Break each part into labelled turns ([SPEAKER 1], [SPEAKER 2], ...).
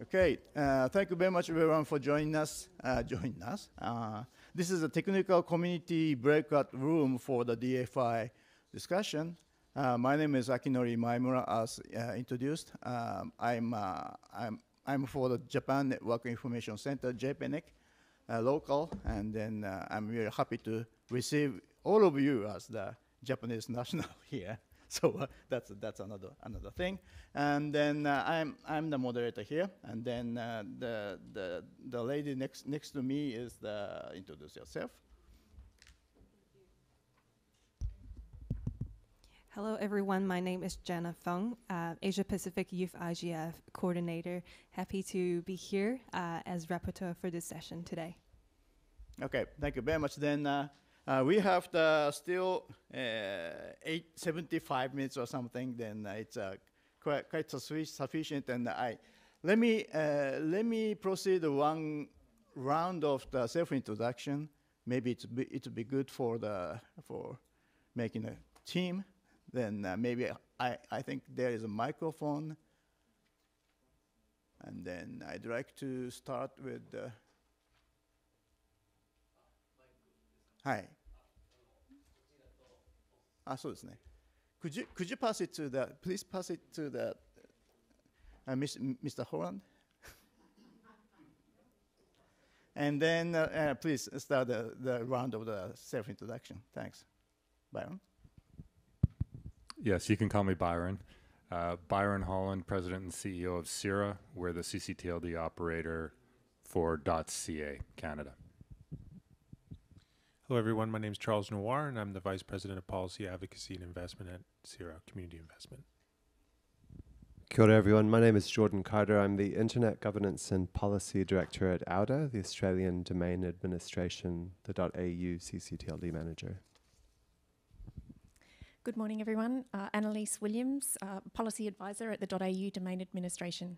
[SPEAKER 1] Okay, uh, thank you very much everyone for joining us. Uh, joining us. Uh, this is a technical community breakout room for the DFI discussion. Uh, my name is Akinori Maemura, as uh, introduced. Um, I'm, uh, I'm, I'm for the Japan Network Information Center, JPNIC, local, and then I'm very happy to receive all of you as the Japanese national here. so uh, that's that's another another thing. And then uh, I'm I'm the moderator here, and then uh, the the the lady next next to me is the introduce yourself.
[SPEAKER 2] Hello, everyone. My name is Jenna Fung, uh, Asia Pacific Youth IGF Coordinator. Happy to be here uh, as rapporteur for this session today.
[SPEAKER 1] Okay, thank you very much. Then uh, uh, we have the still uh, 875 minutes or something, then it's uh, quite, quite sufficient. And I, let me, uh, let me proceed one round of the self-introduction. Maybe it's be, it'll be good for, the, for making a team. Then uh, maybe I, I think there is a microphone. And then I'd like to start with uh, はい。あ、そうですね。Could you, could you pass it to the, please pass it to the, uh, Mr. Holland? and then uh, uh, please start the, the round of the self-introduction. Thanks. Byron?
[SPEAKER 3] Yes, you can call me Byron. Uh, Byron Holland, President and CEO of CIRA. We're the CCTLD operator for .ca Canada.
[SPEAKER 4] Hello, everyone. My name is Charles Noir, and I'm the Vice President of Policy Advocacy and Investment at CIRA Community Investment.
[SPEAKER 5] Kia ora, everyone. My name is Jordan Carter. I'm the Internet Governance and Policy Director at AUDA, the Australian Domain Administration, the .au CCTLD Manager.
[SPEAKER 6] Good morning, everyone. Uh, Annalise Williams, uh, Policy Advisor at the .au Domain Administration.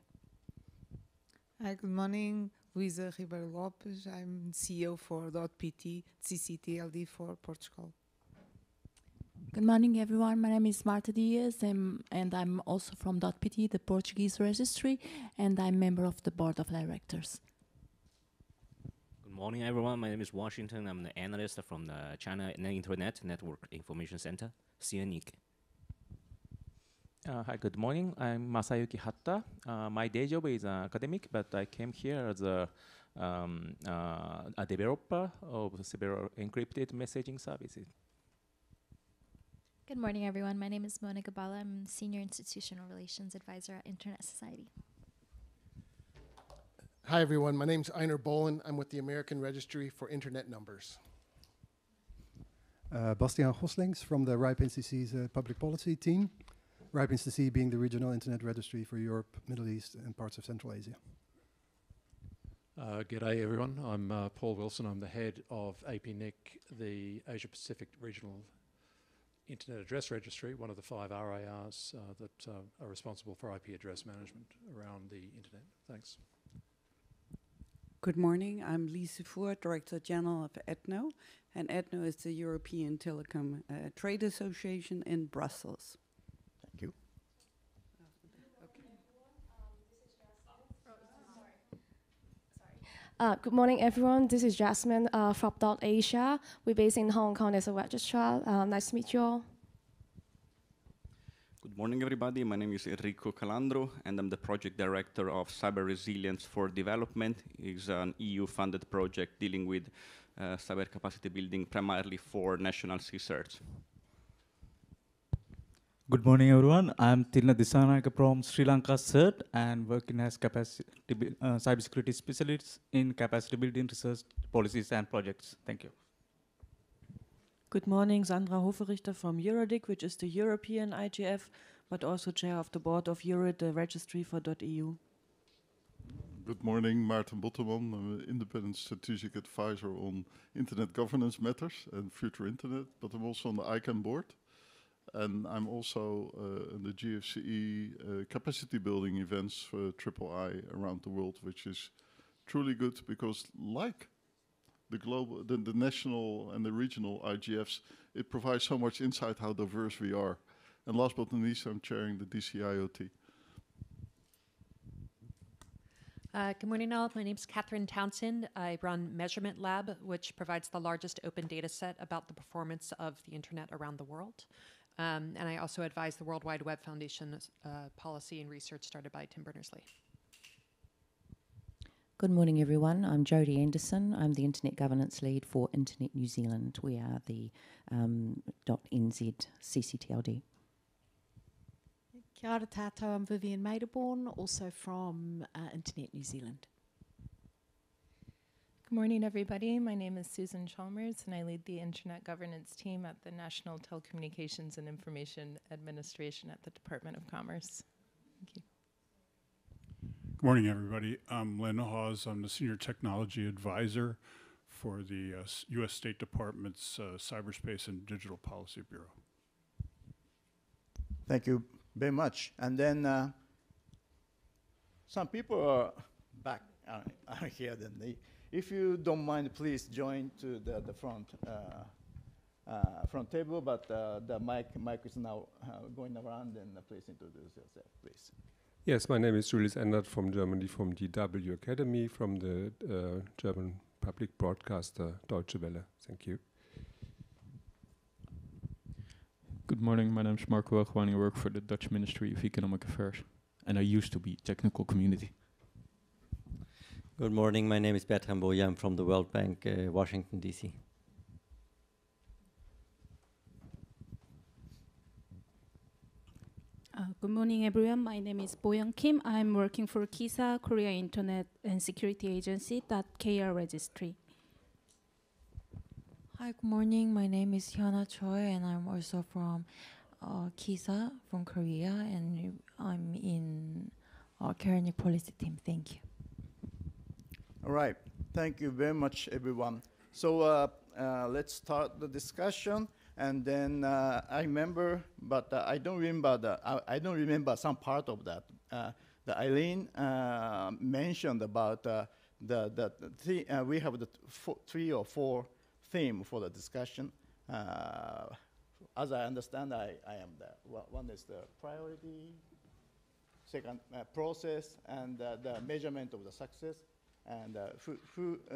[SPEAKER 7] Hi, good morning. Luisa Ribeiro Lopes. I'm CEO for .pt CCTLD for Portugal.
[SPEAKER 8] Good morning, everyone. My name is Marta Diaz, and, and I'm also from .pt, the Portuguese registry, and I'm member of the board of directors.
[SPEAKER 9] Good morning, everyone. My name is Washington. I'm the analyst from the China Internet Network Information Center, CNNIC.
[SPEAKER 10] Uh, hi, good morning. I'm Masayuki Hatta. Uh, my day job is an academic, but I came here as a, um, uh, a developer of several encrypted messaging services.
[SPEAKER 11] Good morning, everyone. My name is Monica Bala. I'm Senior Institutional Relations Advisor at Internet Society.
[SPEAKER 12] Hi, everyone. My name is Einar Bohlin. I'm with the American Registry for Internet Numbers.
[SPEAKER 13] Uh, Bastiaan Goslings from the RIPE NCC's uh, public policy team. RIPE NCC being the regional internet registry for Europe, Middle East, and parts of Central Asia.
[SPEAKER 14] Uh, g'day everyone, I'm uh, Paul Wilson, I'm the head of APNIC, the Asia Pacific Regional Internet Address Registry, one of the five RIRs uh, that uh, are responsible for IP address management around the internet. Thanks.
[SPEAKER 15] Good morning, I'm Lise Fuhr, Director General of ETNO, and ETNO is the European Telecom uh, Trade Association in Brussels.
[SPEAKER 16] Uh, good morning, everyone. This is Jasmine uh, from Dot Asia. We're based in Hong Kong as a registrar. Uh, nice to meet you all.
[SPEAKER 17] Good morning, everybody. My name is Enrico Calandro, and I'm the project director of Cyber Resilience for Development. It's an EU-funded project dealing with uh, cyber capacity building primarily for national research.
[SPEAKER 18] Good morning, everyone. I'm Tilna Disanayaka from Sri Lanka CERT and working as capacity uh, cybersecurity specialist in capacity building research policies and projects. Thank you.
[SPEAKER 19] Good morning, Sandra Hoferichter from EuroDIG, which is the European IGF, but also chair of the board of Eurid, the registry for .eu.
[SPEAKER 20] Good morning, Maarten Botterman. I'm an independent strategic advisor on internet governance matters and future internet, but I'm also on the ICANN board. And I'm also uh, in the GFCE uh, capacity building events for Triple I around the world, which is truly good because like the global, the, the national and the regional IGFs, it provides so much insight how diverse we are. And last but not least, I'm chairing the DCIOT.
[SPEAKER 21] Uh, good morning, all. My name is Catherine Townsend. I run Measurement Lab, which provides the largest open data set about the performance of the internet around the world. Um, and I also advise the World Wide Web Foundation uh, policy and research started by Tim Berners-Lee.
[SPEAKER 22] Good morning, everyone. I'm Jodie Anderson. I'm the Internet Governance Lead for Internet New Zealand. We are the um, .nz CCTLD.
[SPEAKER 23] Kia ora tātou, I'm Vivien Maidaborn, also from uh, Internet New Zealand.
[SPEAKER 24] Good morning, everybody. My name is Susan Chalmers, and I lead the Internet Governance team at the National Telecommunications and Information Administration at the Department of Commerce. Thank you.
[SPEAKER 25] Good morning, everybody. I'm Len Hawes. I'm the Senior Technology Advisor for the uh, U.S. State Department's uh, Cyberspace and Digital Policy Bureau.
[SPEAKER 1] Thank you very much. And then uh, some people are back uh, are here. Then they, if you don't mind, please join to the, the front uh, uh, front table. But uh, the mic mic is now uh, going around. And uh, please introduce yourself, please.
[SPEAKER 26] Yes, my name is Julius Endert from Germany, from DW Academy, from the uh, German public broadcaster Deutsche Welle. Thank you.
[SPEAKER 27] Good morning, my name is Marco Wagwani. I work for the Dutch Ministry of Economic Affairs, and I used to be technical community.
[SPEAKER 28] Good morning. My name is Bertrand Boyer. I'm from the World Bank, uh, Washington, D.C.
[SPEAKER 29] Uh, good morning, everyone. My name is Boyoung Kim. I'm working for KISA, Korea Internet and Security Agency, KR Registry.
[SPEAKER 16] Hi, good morning. My name is Hyuna Choi, and I'm also from uh, KISA from Korea, and I'm in uh, Korean policy team. Thank you.
[SPEAKER 1] All right. Thank you very much, everyone. So uh, uh, let's start the discussion. And then uh, I remember, but uh, I don't remember the. I, I don't remember some part of that. Uh, the Eileen uh, mentioned about the the, we have the three or four theme for the discussion. As I understand, I, I am the one is the priority, second process, and the measurement of the success, and uh, who who uh,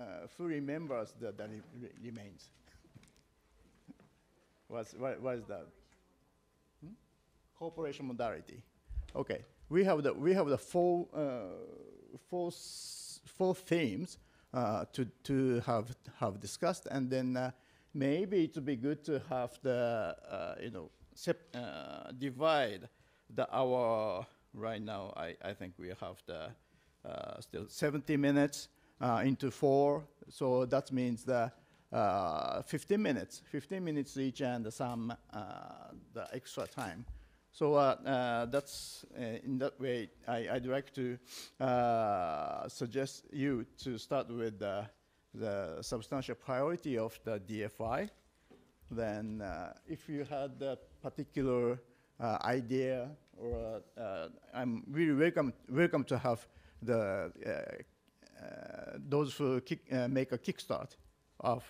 [SPEAKER 1] uh, who remembers the that re- re- remains. What's, what, what is that? Hmm? Cooperation modality. Okay, we have the we have the four uh, four four themes uh, to to have have discussed, and then maybe it would be good to have the you know divide the hour right now. I, I think we have the still 70 minutes uh, into four, so that means the uh, 15 minutes, 15 minutes each, and some uh, the extra time. So uh, uh, that's uh, in that way. I, I'd like to uh, suggest you to start with the, the substantial priority of the DFI. Then, uh, if you had a particular uh, idea, or uh, I'm really welcome welcome to have the uh, uh, those who kick, uh, make a kickstart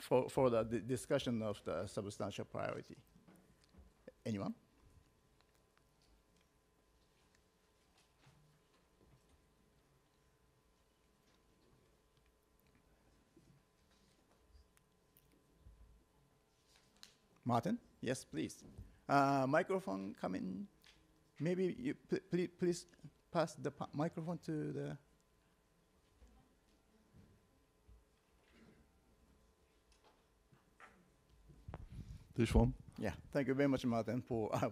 [SPEAKER 1] for, for the di- discussion of the substantial priority. Anyone? Martin? Yes, please. Uh, microphone coming. Maybe you pl- please, please pass the microphone to the.
[SPEAKER 20] This one?
[SPEAKER 1] Yeah, thank you very much, Martin. For uh,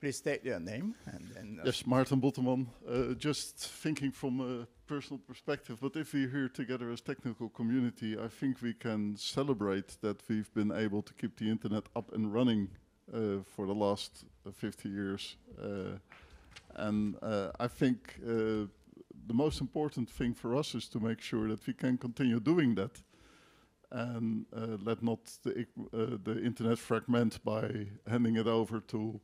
[SPEAKER 1] please state your name and then. uh,
[SPEAKER 20] Yes, Martin Botterman. Uh, just thinking from a personal perspective, but if we're here together as technical community, I think we can celebrate that we've been able to keep the internet up and running uh, for the last uh, 50 years. And uh, I think uh, the most important thing for us is to make sure that we can continue doing that and uh, let not the, uh, the internet fragment by handing it over to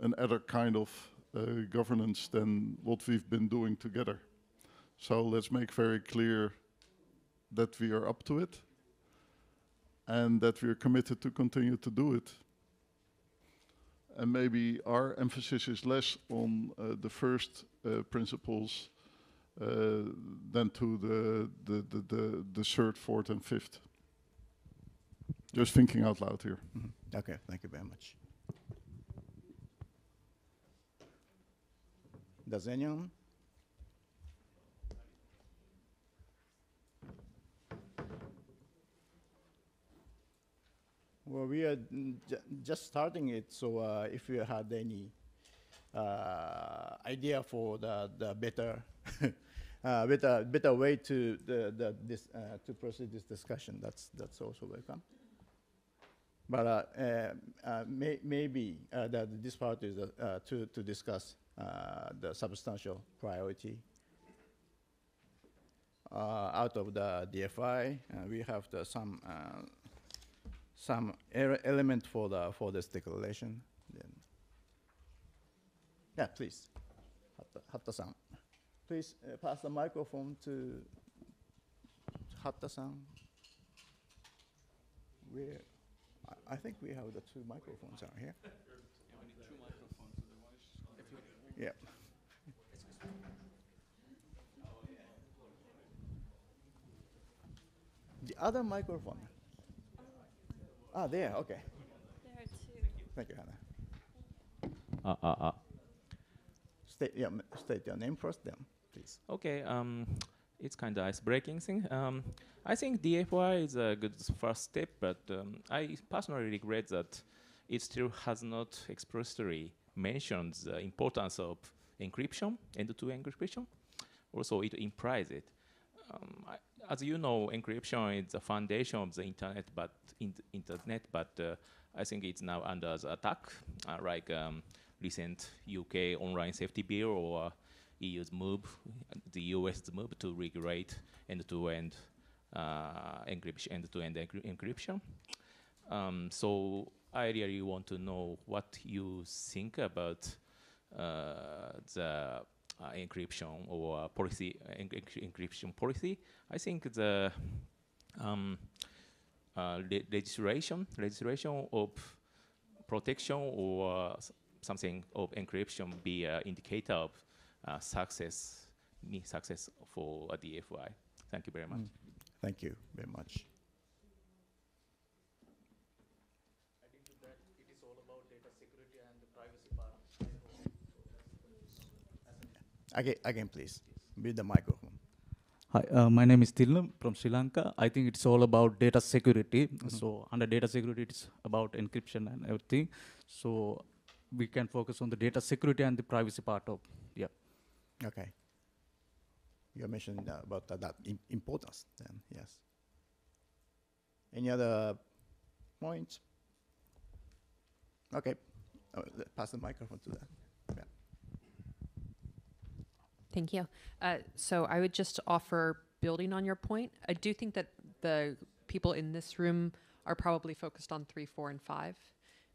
[SPEAKER 20] another kind of uh, governance than what we've been doing together. So let's make very clear that we are up to it and that we are committed to continue to do it. And maybe our emphasis is less on uh, the first uh, principles uh, than to the, the, the, the, the third, fourth, and fifth. Just thinking out loud here.
[SPEAKER 1] Mhm. Okay, thank you very much. Does anyone? Well, we are just starting it, so uh, if you had any uh, idea for the, the better, uh, better, better way to the, the this uh, to proceed this discussion, that's that's also welcome. But uh, uh, may, maybe that this part is to to discuss the substantial priority. Out of the DFI, we have the some some ele- element for the for this declaration. Then, yeah, please, Hatta- Hatta-san, please uh, pass the microphone to Hatta-san. Where? I, I think we have the two microphones out here. Yeah. The other microphone. Ah, there. Okay. Thank you, Hannah.
[SPEAKER 10] Uh, uh, uh.
[SPEAKER 1] State, yeah, state your name first, then, please.
[SPEAKER 10] Okay, um, it's kind of ice-breaking thing. Um, I think DFI is a good first step, but um, I personally regret that it still has not expressly mentioned the importance of encryption, end-to-end encryption. Also, it implies it. As you know, encryption is the foundation of the internet, but in internet, but uh, I think it's now under attack, uh, like um, recent UK online safety bill or EU's move, the US's move to regulate end-to-end uh, encryption, end-to-end encry- encryption. Um, so I really want to know what you think about uh, the uh, encryption or policy uh, enc- enc- encryption policy. I think the um, uh, le- legislation legislation of protection or something of encryption be an indicator of uh, success success for DFI. Thank you very much.
[SPEAKER 1] Mm. Thank you very much. Again, again, please, with the microphone.
[SPEAKER 18] Hi, uh, my name is Tilnam from Sri Lanka. I think it's all about data security.
[SPEAKER 1] Mhm.
[SPEAKER 18] So under data security, it's about encryption and everything. So we can focus on the data security and the privacy part of, yeah.
[SPEAKER 1] Okay. You mentioned uh, about uh, that im- importance then, yes. Any other points? Okay, uh, le- pass the microphone to that.
[SPEAKER 21] Thank you. Uh, so I would just offer, building on your point, I do think that the people in this room are probably focused on three, four, and five,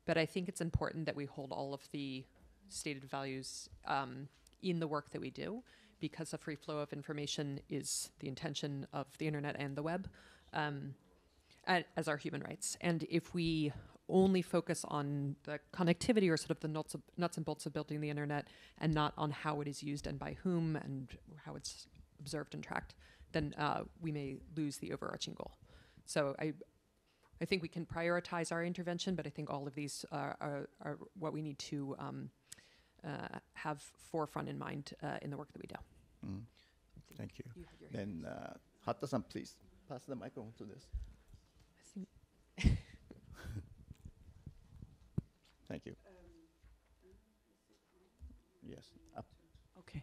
[SPEAKER 21] but I think it's important that we hold all of the stated values um, in the work that we do, because a free flow of information is the intention of the internet and the web, um, as our human rights. And if we only focus on the connectivity or sort of the nuts, of, nuts and bolts of building the internet and not on how it is used and by whom and how it's observed and tracked, then uh, we may lose the overarching goal. So I, I think we can prioritize our intervention, but I think all of these are, are, are what we need to um, uh, have forefront in mind uh, in the work that we do.
[SPEAKER 1] Mm. Thank you.
[SPEAKER 21] you had your hand
[SPEAKER 1] Then, uh, Hatta-san, please, pass the microphone to this. Thank you. Yes, up.
[SPEAKER 15] Okay.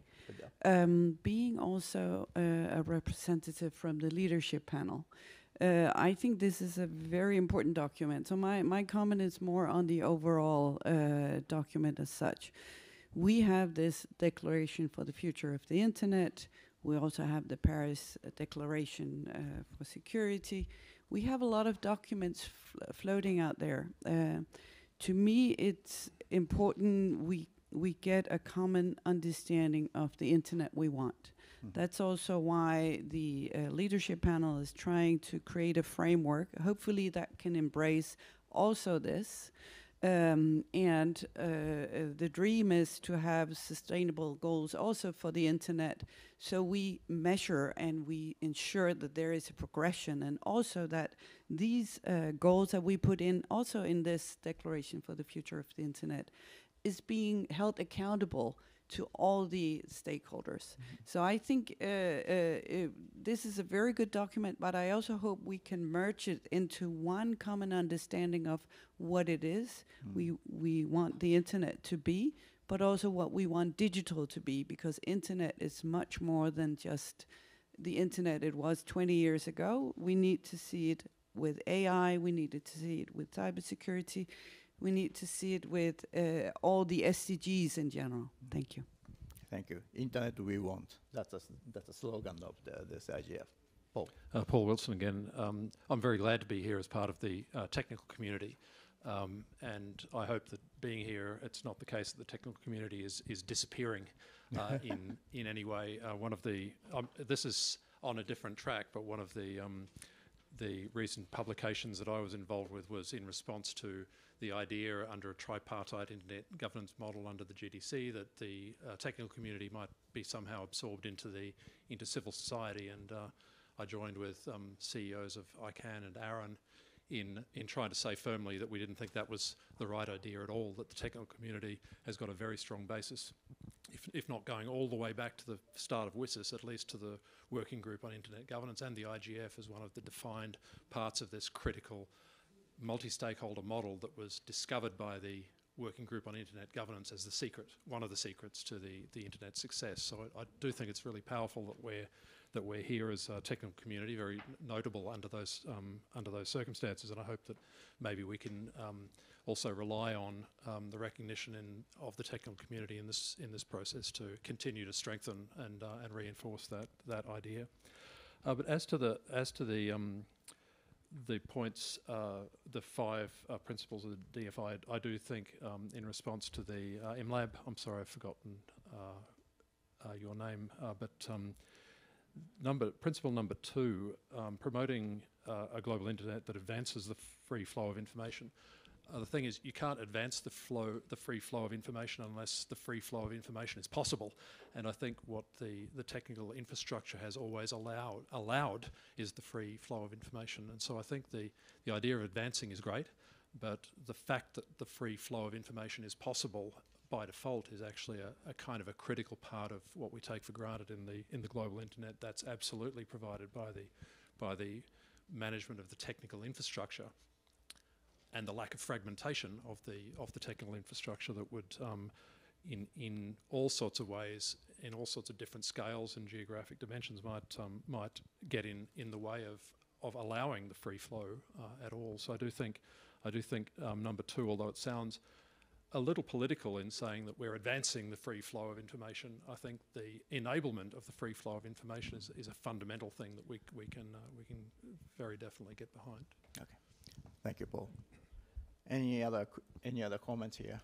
[SPEAKER 15] Um, being also uh, a representative from the leadership panel, uh, I think this is a very important document. So my, my comment is more on the overall uh, document as such. We have this declaration for the future of the internet. We also have the Paris uh, Declaration uh, for security. We have a lot of documents fl- floating out there. To me, it's important we we get a common understanding of the internet we want. That's also why the uh, leadership panel is trying to create a framework, hopefully that can embrace also this. Um, and uh, uh, the dream is to have sustainable goals also for the internet. So we measure and we ensure that there is a progression, and also that these uh, goals that we put in, also in this declaration for the future of the internet, is being held accountable to all the stakeholders. So I think uh, uh, this is a very good document, but I also hope we can merge it into one common understanding of what it is we we want the internet to be, but also what we want digital to be, because internet is much more than just the internet it was 20 years ago. We need to see it with AI. We needed to see it with cybersecurity we need to see it with uh, all the SDGs in general. Thank you.
[SPEAKER 1] Thank you. Internet we want. That's a, s- that's a slogan of the, this IGF. Paul.
[SPEAKER 14] Uh, Paul Wilson again. Um, I'm very glad to be here as part of the uh, technical community. Um, and I hope that being here, it's not the case that the technical community is, is disappearing uh, in, in any way. Uh, one of the, um, this is on a different track, but one of the, um, the recent publications that I was involved with was in response to the idea under a tripartite internet governance model under the GDC that the uh, technical community might be somehow absorbed into the into civil society, and uh, I joined with um, CEOs of ICANN and ARIN in in trying to say firmly that we didn't think that was the right idea at all. That the technical community has got a very strong basis, if, if not going all the way back to the start of WSIS, at least to the Working Group on Internet Governance and the IGF as one of the defined parts of this critical multi-stakeholder model that was discovered by the working group on internet governance as the secret, one of the secrets to the, the internet success. So I, I do think it's really powerful that we're that we're here as a technical community, very notable under those um, under those circumstances, and I hope that maybe we can um, also rely on um, the recognition in, of the technical community in this in this process to continue to strengthen and uh, and reinforce that that idea. Uh, but as to the as to the um, the points, uh, the five uh, principles of the DFI, I do think um, in response to the uh, MLab, I'm sorry, I've forgotten uh, uh, your name, uh, but um, number principle number two, um, promoting a global internet that advances the free flow of information. Uh, the thing is, you can't advance the flow, the free flow of information, unless the free flow of information is possible. And I think what the, the technical infrastructure has always allowed allowed is the free flow of information. And so I think the the idea of advancing is great, but the fact that the free flow of information is possible by default is actually a, a kind of a critical part of what we take for granted in the in the global internet. That's absolutely provided by the by the management of the technical infrastructure and the lack of fragmentation of the of the technical infrastructure that would um, in in all sorts of ways in all sorts of different scales and geographic dimensions might um, might get in in the way of of allowing the free flow uh, at all so I do think I do think um, number two although it sounds a little political in saying that we're advancing the free flow of information. I think the enablement of the free flow of information is, is a fundamental thing that we, we, can, uh, we can very definitely get behind.
[SPEAKER 1] Okay. Thank you, Paul. Any other any other comments here?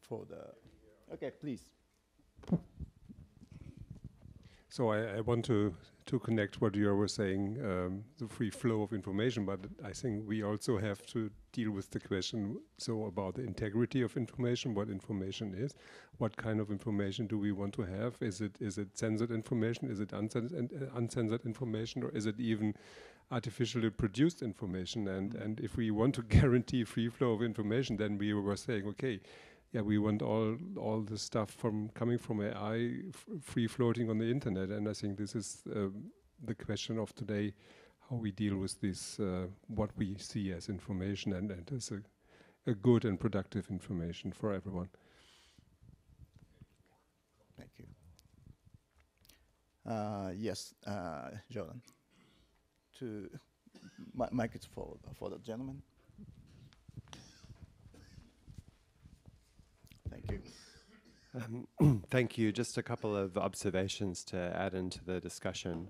[SPEAKER 1] For the okay, please.
[SPEAKER 26] So I, I want to to connect what you were saying, um, the free flow of information, but I think we also have to deal with the question so about the integrity of information, what information is, what kind of information do we want to have? Is it is it censored information? Is it uncensored, uh, uncensored information, or is it even artificially produced information? And and if we want to guarantee free flow of information, then we were saying, okay, yeah, we want all all the stuff from coming from AI free floating on the internet, and I think this is um, the question of today: how we deal with this, uh, what we see as information, and, and as a, a good and productive information for everyone.
[SPEAKER 1] Thank you. Uh, yes, uh, Jordan. To mi- mic is for for the gentleman. Thank you.
[SPEAKER 5] Um, thank you. Just a couple of observations to add into the discussion.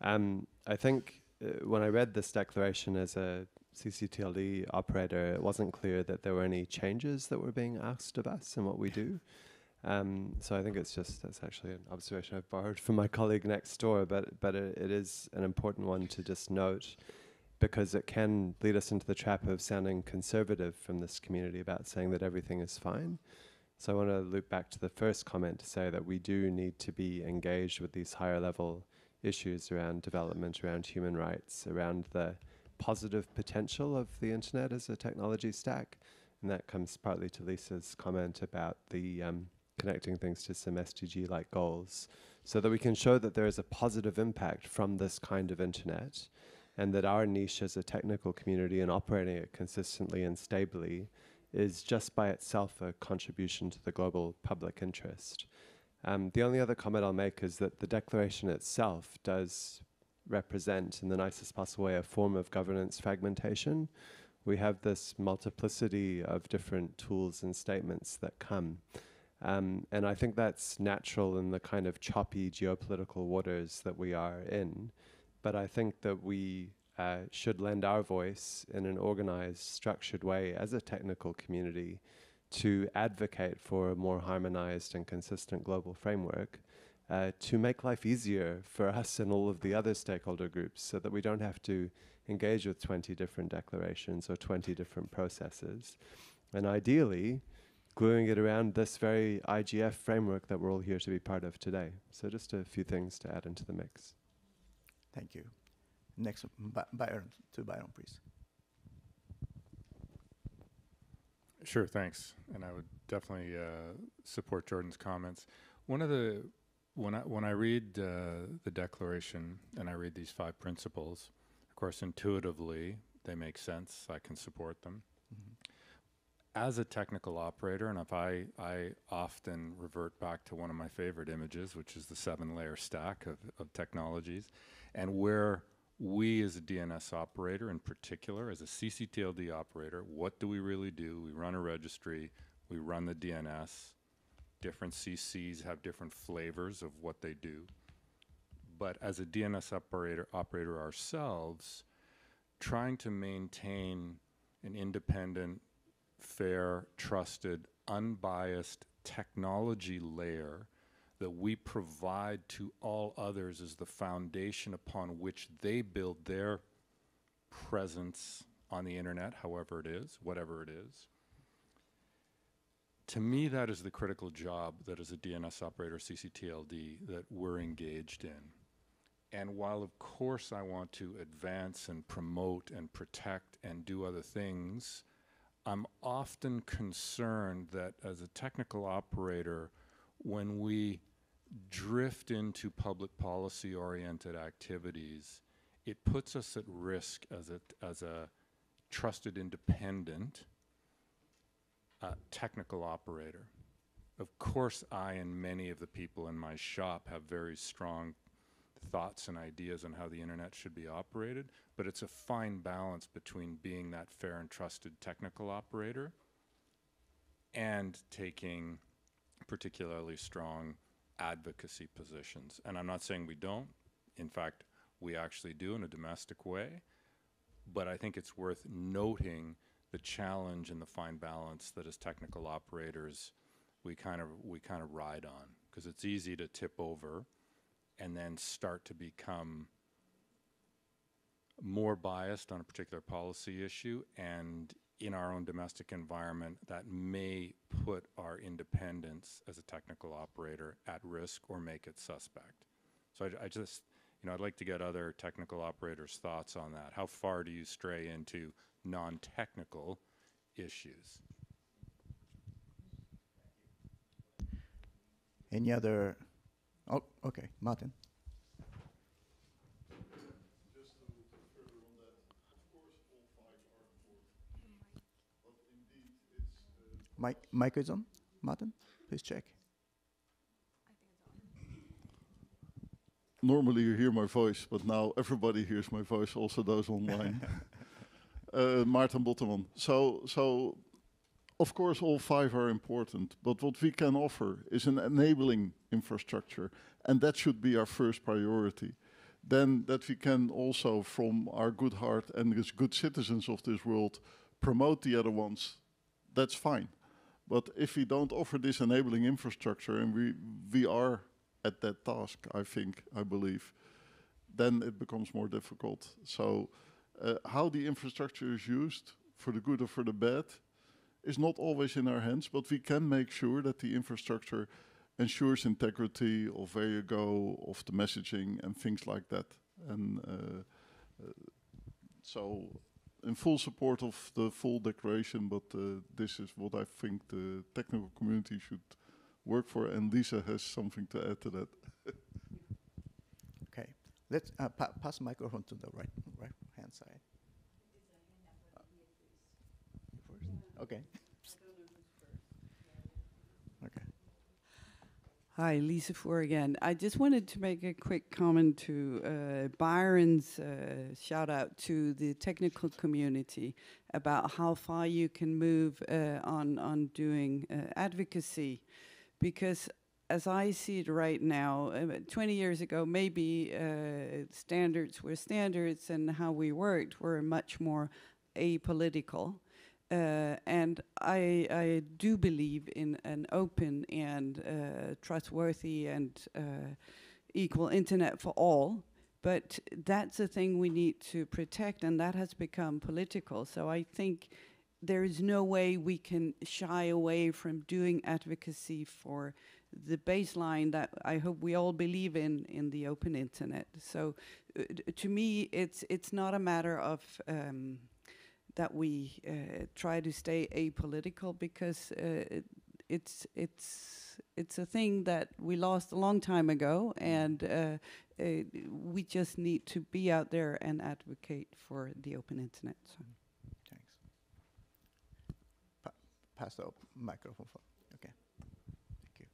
[SPEAKER 5] Um, I think uh, when I read this declaration as a CCTLD operator, it wasn't clear that there were any changes that were being asked of us in what we do. Um, so I think it's just that's actually an observation I've borrowed from my colleague next door, but but it, it is an important one to just note because it can lead us into the trap of sounding conservative from this community about saying that everything is fine. So I want to loop back to the first comment to say that we do need to be engaged with these higher level issues around development, around human rights, around the positive potential of the internet as a technology stack. And that comes partly to Lisa's comment about the um, connecting things to some SDG like goals, so that we can show that there is a positive impact from this kind of internet and that our niche as a technical community and operating it consistently and stably is just by itself a contribution to the global public interest. Um, the only other comment I'll make is that the declaration itself does represent, in the nicest possible way, a form of governance fragmentation. We have this multiplicity of different tools and statements that come. Um, and I think that's natural in the kind of choppy geopolitical waters that we are in but I think that we uh, should lend our voice in an organized, structured way as a technical community to advocate for a more harmonized and consistent global framework uh, to make life easier for us and all of the other stakeholder groups so that we don't have to engage with 20 different declarations or 20 different processes. And ideally, gluing it around this very IGF framework that we're all here to be part of today. So just a few things to add into the mix.
[SPEAKER 1] Thank you. Next, By Byron, to Byron, please.
[SPEAKER 3] Sure, thanks. And I would definitely uh, support Jordan's comments. One of the when I when I read uh, the declaration and I read these five principles, of course, intuitively they make sense. I can support them. Mm-hmm. As a technical operator, and if I I often revert back to one of my favorite images, which is the seven-layer stack of, of technologies, and where we as a DNS operator in particular, as a CCTLD operator, what do we really do? We run a registry, we run the DNS. Different CCs have different flavors of what they do. But as a DNS operator, operator ourselves, trying to maintain an independent, fair, trusted, unbiased technology layer that we provide to all others is the foundation upon which they build their presence on the internet, however it is, whatever it is. To me, that is the critical job that as a DNS operator, CCTLD, that we're engaged in. And while, of course, I want to advance and promote and protect and do other things, I'm often concerned that as a technical operator, when we drift into public policy oriented activities, it puts us at risk as a, as a trusted independent uh, technical operator. Of course, I and many of the people in my shop have very strong thoughts and ideas on how the internet should be operated, but it's a fine balance between being that fair and trusted technical operator and taking particularly strong advocacy positions. And I'm not saying we don't. In fact, we actually do in a domestic way. But I think it's worth noting the challenge and the fine balance that as technical operators we kind of we kind of ride on because it's easy to tip over and then start to become more biased on a particular policy issue and in our own domestic environment that may put our independence as a technical operator at risk or make it suspect. So I, I, just, you know, I'd like to get other technical operators' thoughts on that. How far do you stray into non-technical issues?
[SPEAKER 1] Any other? Oh, okay, Martin. Mic, mic is on, Martin? Please check.
[SPEAKER 20] Normally you hear my voice, but now everybody hears my voice, also those online. uh, Martin Botterman. So, so of course all five are important, but what we can offer is an enabling infrastructure, and that should be our first priority. Then that we can also, from our good heart and as good citizens of this world, promote the other ones, that's fine. But if we don't offer this enabling infrastructure, and we we are at that task, I think, I believe, then it becomes more difficult. So, uh, how the infrastructure is used, for the good or for the bad, is not always in our hands. But we can make sure that the infrastructure ensures integrity of where you go, of the messaging, and things like that. And uh, uh, so in full support of the full declaration, but uh, this is what I think the technical community should work for, and Lisa has something to add to that.
[SPEAKER 1] okay, let's uh, pa pass the microphone to the right right hand side. Okay. okay.
[SPEAKER 15] Hi, Lisa Fuhr again. I just wanted to make a quick comment to uh, Byron's uh, shout out to the technical community about how far you can move uh, on on doing uh, advocacy, because as I see it right now, uh, 20 years ago, maybe uh, standards were standards and how we worked were much more apolitical. Uh, and I, I do believe in an open and uh, trustworthy and uh, equal internet for all. But that's a thing we need to protect, and that has become political. So I think there is no way we can shy away from doing advocacy for the baseline that I hope we all believe in in the open internet. So uh, to me, it's it's not a matter of um, that we uh, try to stay apolitical because uh, it, it's it's it's a thing that we lost a long time ago, and uh, uh we just need to be out there and advocate for the open internet. So.
[SPEAKER 1] Thanks. Pa pass the microphone. Okay. Thank you.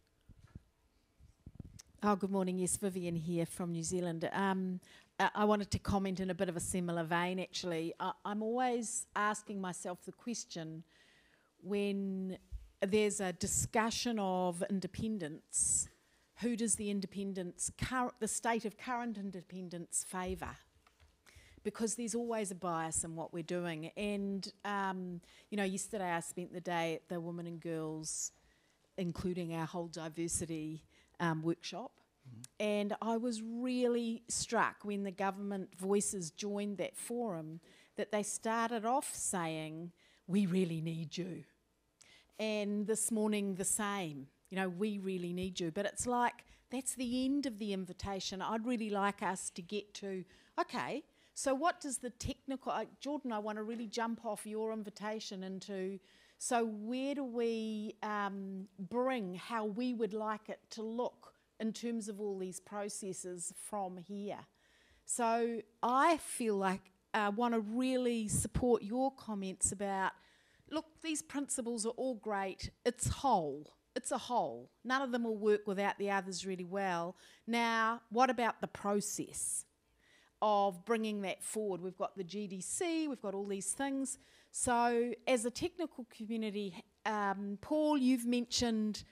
[SPEAKER 23] Oh, good morning. Yes, Vivian here from New Zealand. Um, I wanted to comment in a bit of a similar vein, actually. I, I'm always asking myself the question when there's a discussion of independence, who does the independence, the state of current independence favour? Because there's always a bias in what we're doing. And, um, you know, yesterday I spent the day at the Women and Girls, including our whole diversity um, workshop. And I was really struck when the government voices joined that forum that they started off saying, We really need you. And this morning, the same. You know, we really need you. But it's like that's the end of the invitation. I'd really like us to get to, okay, so what does the technical, uh, Jordan, I want to really jump off your invitation into, so where do we um, bring how we would like it to look in terms of all these processes from here. So I feel like I want to really support your comments about look, these principles are all great. It's whole. It's a whole. None of them will work without the others really well. Now, what about the process of bringing that forward? We've got the GDC, we've got all these things. So, as a technical community, um, Paul, you've mentioned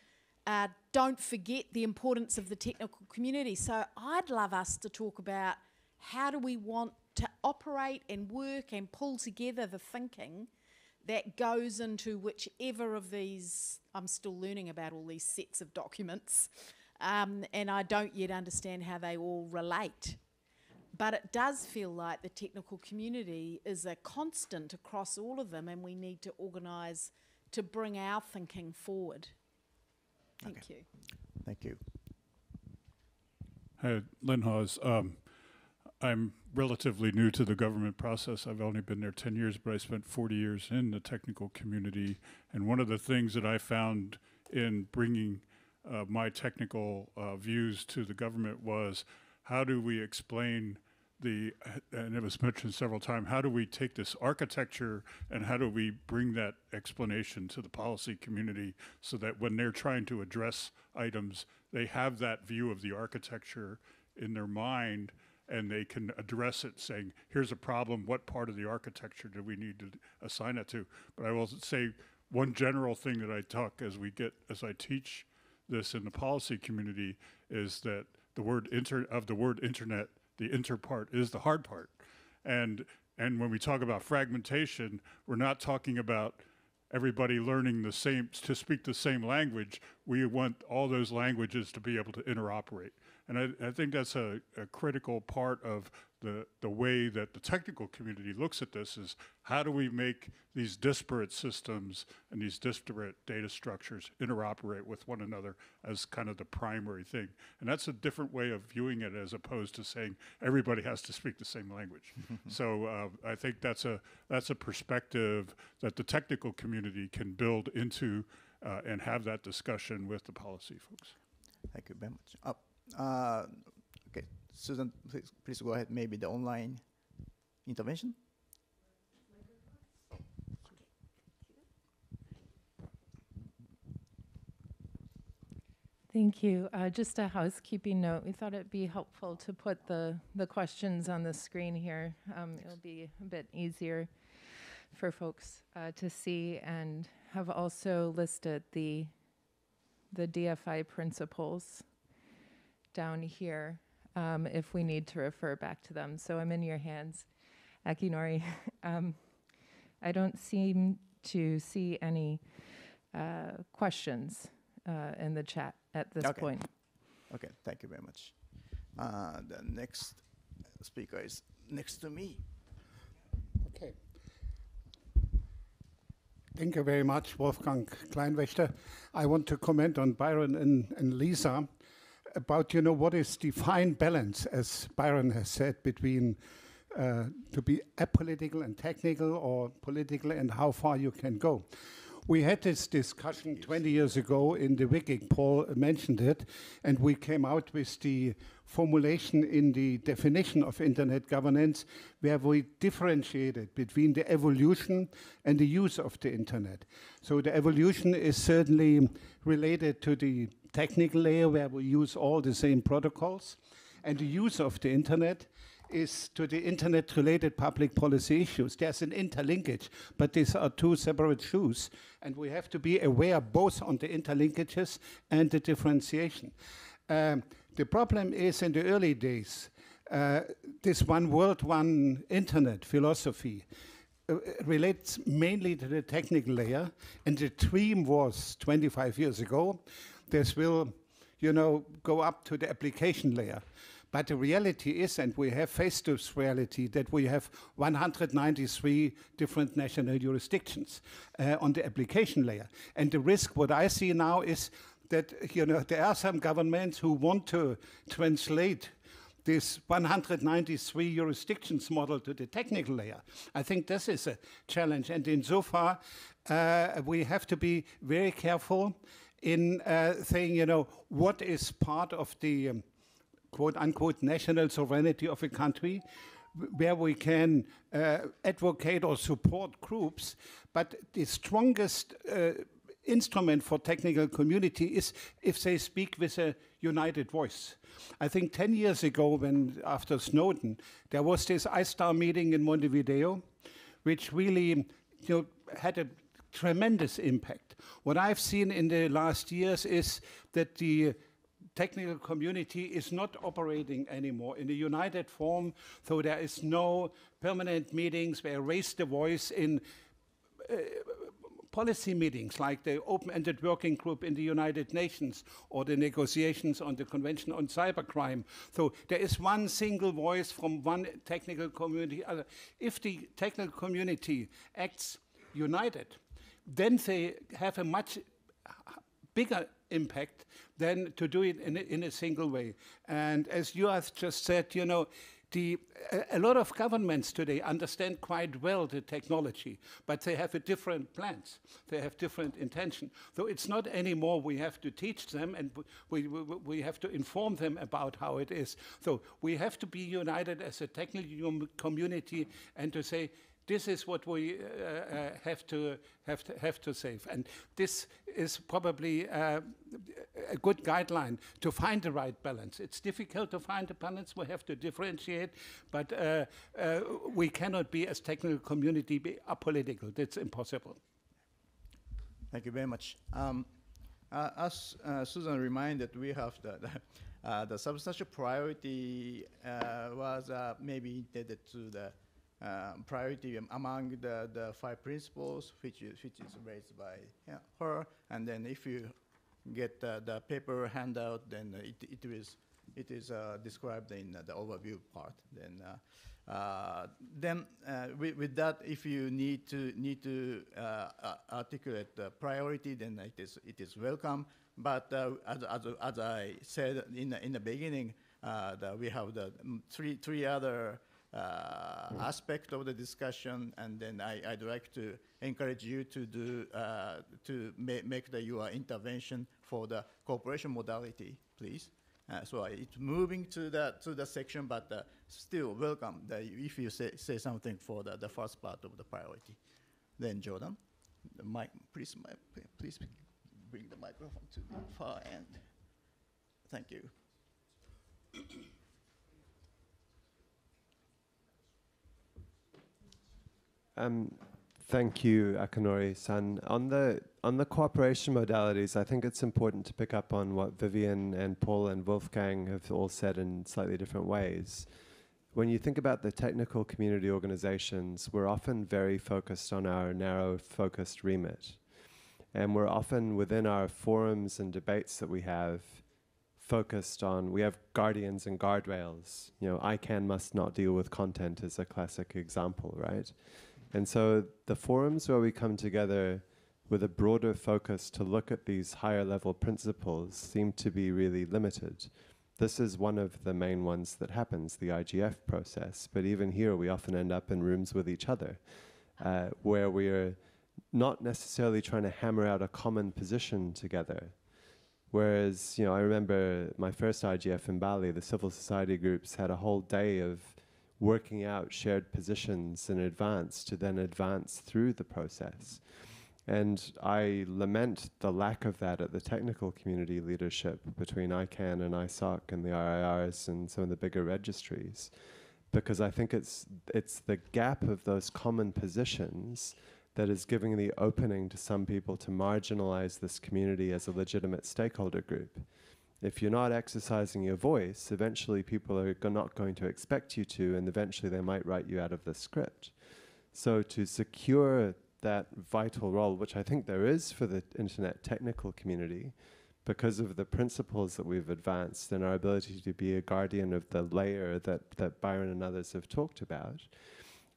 [SPEAKER 23] uh, don't forget the importance of the technical community. So I'd love us to talk about how do we want to operate and work and pull together the thinking that goes into whichever of these. I'm still learning about all these sets of documents, um, and I don't yet understand how they all relate. But it does feel like the technical community is a constant across all of them, and we need to organise to bring our thinking forward. Thank okay. you.
[SPEAKER 1] Thank you.
[SPEAKER 25] Hi, Lynn Hawes. Um, I'm relatively new to the government process. I've only been there 10 years, but I spent 40 years in the technical community. And one of the things that I found in bringing uh, my technical uh, views to the government was how do we explain the, and it was mentioned several times, how do we take this architecture and how do we bring that explanation to the policy community so that when they're trying to address items, they have that view of the architecture in their mind and they can address it saying, here's a problem, what part of the architecture do we need to assign it to? But I will say one general thing that I talk as we get, as I teach this in the policy community is that the word inter, of the word internet the inter part is the hard part. And, and when we talk about fragmentation, we're not talking about everybody learning the same, to speak the same language. We want all those languages to be able to interoperate. And I, I think that's a, a critical part of the, the way that the technical community looks at this is how do we make these disparate systems and these disparate data structures interoperate with one another as kind of the primary thing. And that's a different way of viewing it as opposed to saying everybody has to speak the same language. so uh, I think that's a, that's a perspective that the technical community can build into uh, and have that discussion with the policy folks.
[SPEAKER 1] Thank you very much. Uh, uh, okay, Susan, please, please go ahead. Maybe the online intervention.
[SPEAKER 24] Thank you. Uh, just a housekeeping note. We thought it'd be helpful to put the, the questions on the screen here. Um, it'll be a bit easier for folks uh, to see and have also listed the, the DFI principles down here um, if we need to refer back to them. So I'm in your hands, Akinori. um, I don't seem to see any uh, questions uh, in the chat at this
[SPEAKER 1] Okay.
[SPEAKER 24] point.
[SPEAKER 1] Okay, thank you very much. Uh, the next speaker is next to me.
[SPEAKER 30] Okay. Thank you very much, Wolfgang Kleinwächter. I want to comment on Byron and, and Lise about, you know, what is the fine balance, as Byron has said, between uh, to be apolitical and technical or political and how far you can go. We had this discussion 20 years ago in the WGIG, Paul mentioned it, and we came out with the formulation in the definition of internet governance where we differentiated between the evolution and the use of the internet. So the evolution is certainly related to the technical layer where we use all the same protocols, and the use of the internet is to the internet related public policy issues. There's an interlinkage, but these are two separate shoes, and we have to be aware both on the interlinkages and the differentiation. Um, the problem is in the early days, uh, this one world, one internet philosophy uh, relates mainly to the technical layer, and the dream was 25 years ago, this will, you know, go up to the application layer. But the reality is, and we have faced this reality, that we have 193 different national jurisdictions uh, on the application layer. And the risk, what I see now, is that you know there are some governments who want to translate this 193 jurisdictions model to the technical layer. I think this is a challenge, and insofar uh, we have to be very careful in uh, saying, you know, what is part of the um, quote unquote national sovereignty of a country where we can uh, advocate or support groups, but the strongest uh, instrument for technical community is if they speak with a united voice. I think 10 years ago, when after Snowden, there was this ISTAR meeting in Montevideo, which really you know, had a tremendous impact. What I've seen in the last years is that the technical community is not operating anymore in a united form, so there is no permanent meetings where raise the voice in uh, policy meetings like the open-ended working group in the United Nations or the negotiations on the Convention on Cybercrime. So there is one single voice from one technical community. Uh, if the technical community acts united, then they have a much bigger impact than to do it in a, in a single way. And as you have just said, you know, the, a, a lot of governments today understand quite well the technology, but they have a different plans. They have different intention. So it's not anymore we have to teach them and we, we, we have to inform them about how it is. So we have to be united as a technical community and to say, this is what we uh, uh, have to have to have to save, and this is probably uh, a good guideline to find the right balance. It's difficult to find the balance. We have to differentiate, but we cannot be as technical community be apolitical. That's impossible.
[SPEAKER 1] Thank you very much. Um, uh, as uh, Susan reminded, we have the, the, uh, the substantial priority was maybe intended to the um, priority among the, the five principles, which is, which is raised by yeah, her. And then if you get uh, the paper handout, then it, it is, it is uh, described in uh, the overview part. Then, uh, uh, then uh, with, with that, if you need to need to uh, uh, articulate the priority, then it is it is welcome. But uh, as, as, as I said in the, in the beginning, uh, the, we have the mm, three three other uh, aspect of the discussion, and then I, I'd like to encourage you to do uh, to ma- make the your intervention for the cooperation modality, please. Uh, so it's moving to the to the section, but uh, still welcome that if you say, say something for the, the first part of the priority. Then Jordan, the mic, please, mi- please bring the microphone to the far end. Thank you.
[SPEAKER 5] Um, thank you, Akinori-san. On the on the cooperation modalities, I think it's important to pick up on what Vivien and Paul and Wolfgang have all said in slightly different ways. When you think about the technical community organizations, we're often very focused on our narrow, focused remit. And we're often within our forums and debates that we have focused on, we have guardians and guardrails. You know, ICANN must not deal with content is a classic example, right? And so the forums where we come together with a broader focus to look at these higher level principles seem to be really limited. This is one of the main ones that happens, the IGF process. But even here, we often end up in rooms with each other uh, where we're not necessarily trying to hammer out a common position together. Whereas, you know, I remember my first IGF in Bali, the civil society groups had a whole day of working out shared positions in advance to then advance through the process. And I lament the lack of that at the technical community leadership between ICANN and ISOC and the RIRs and some of the bigger registries, because I think it's it's the gap of those common positions that is giving the opening to some people to marginalize this community as a legitimate stakeholder group. If you're not exercising your voice, eventually people are not going to expect you to, and eventually they might write you out of the script. So to secure that vital role, which I think there is for the internet technical community, because of the principles that we've advanced and our ability to be a guardian of the layer that, that Byron and others have talked about,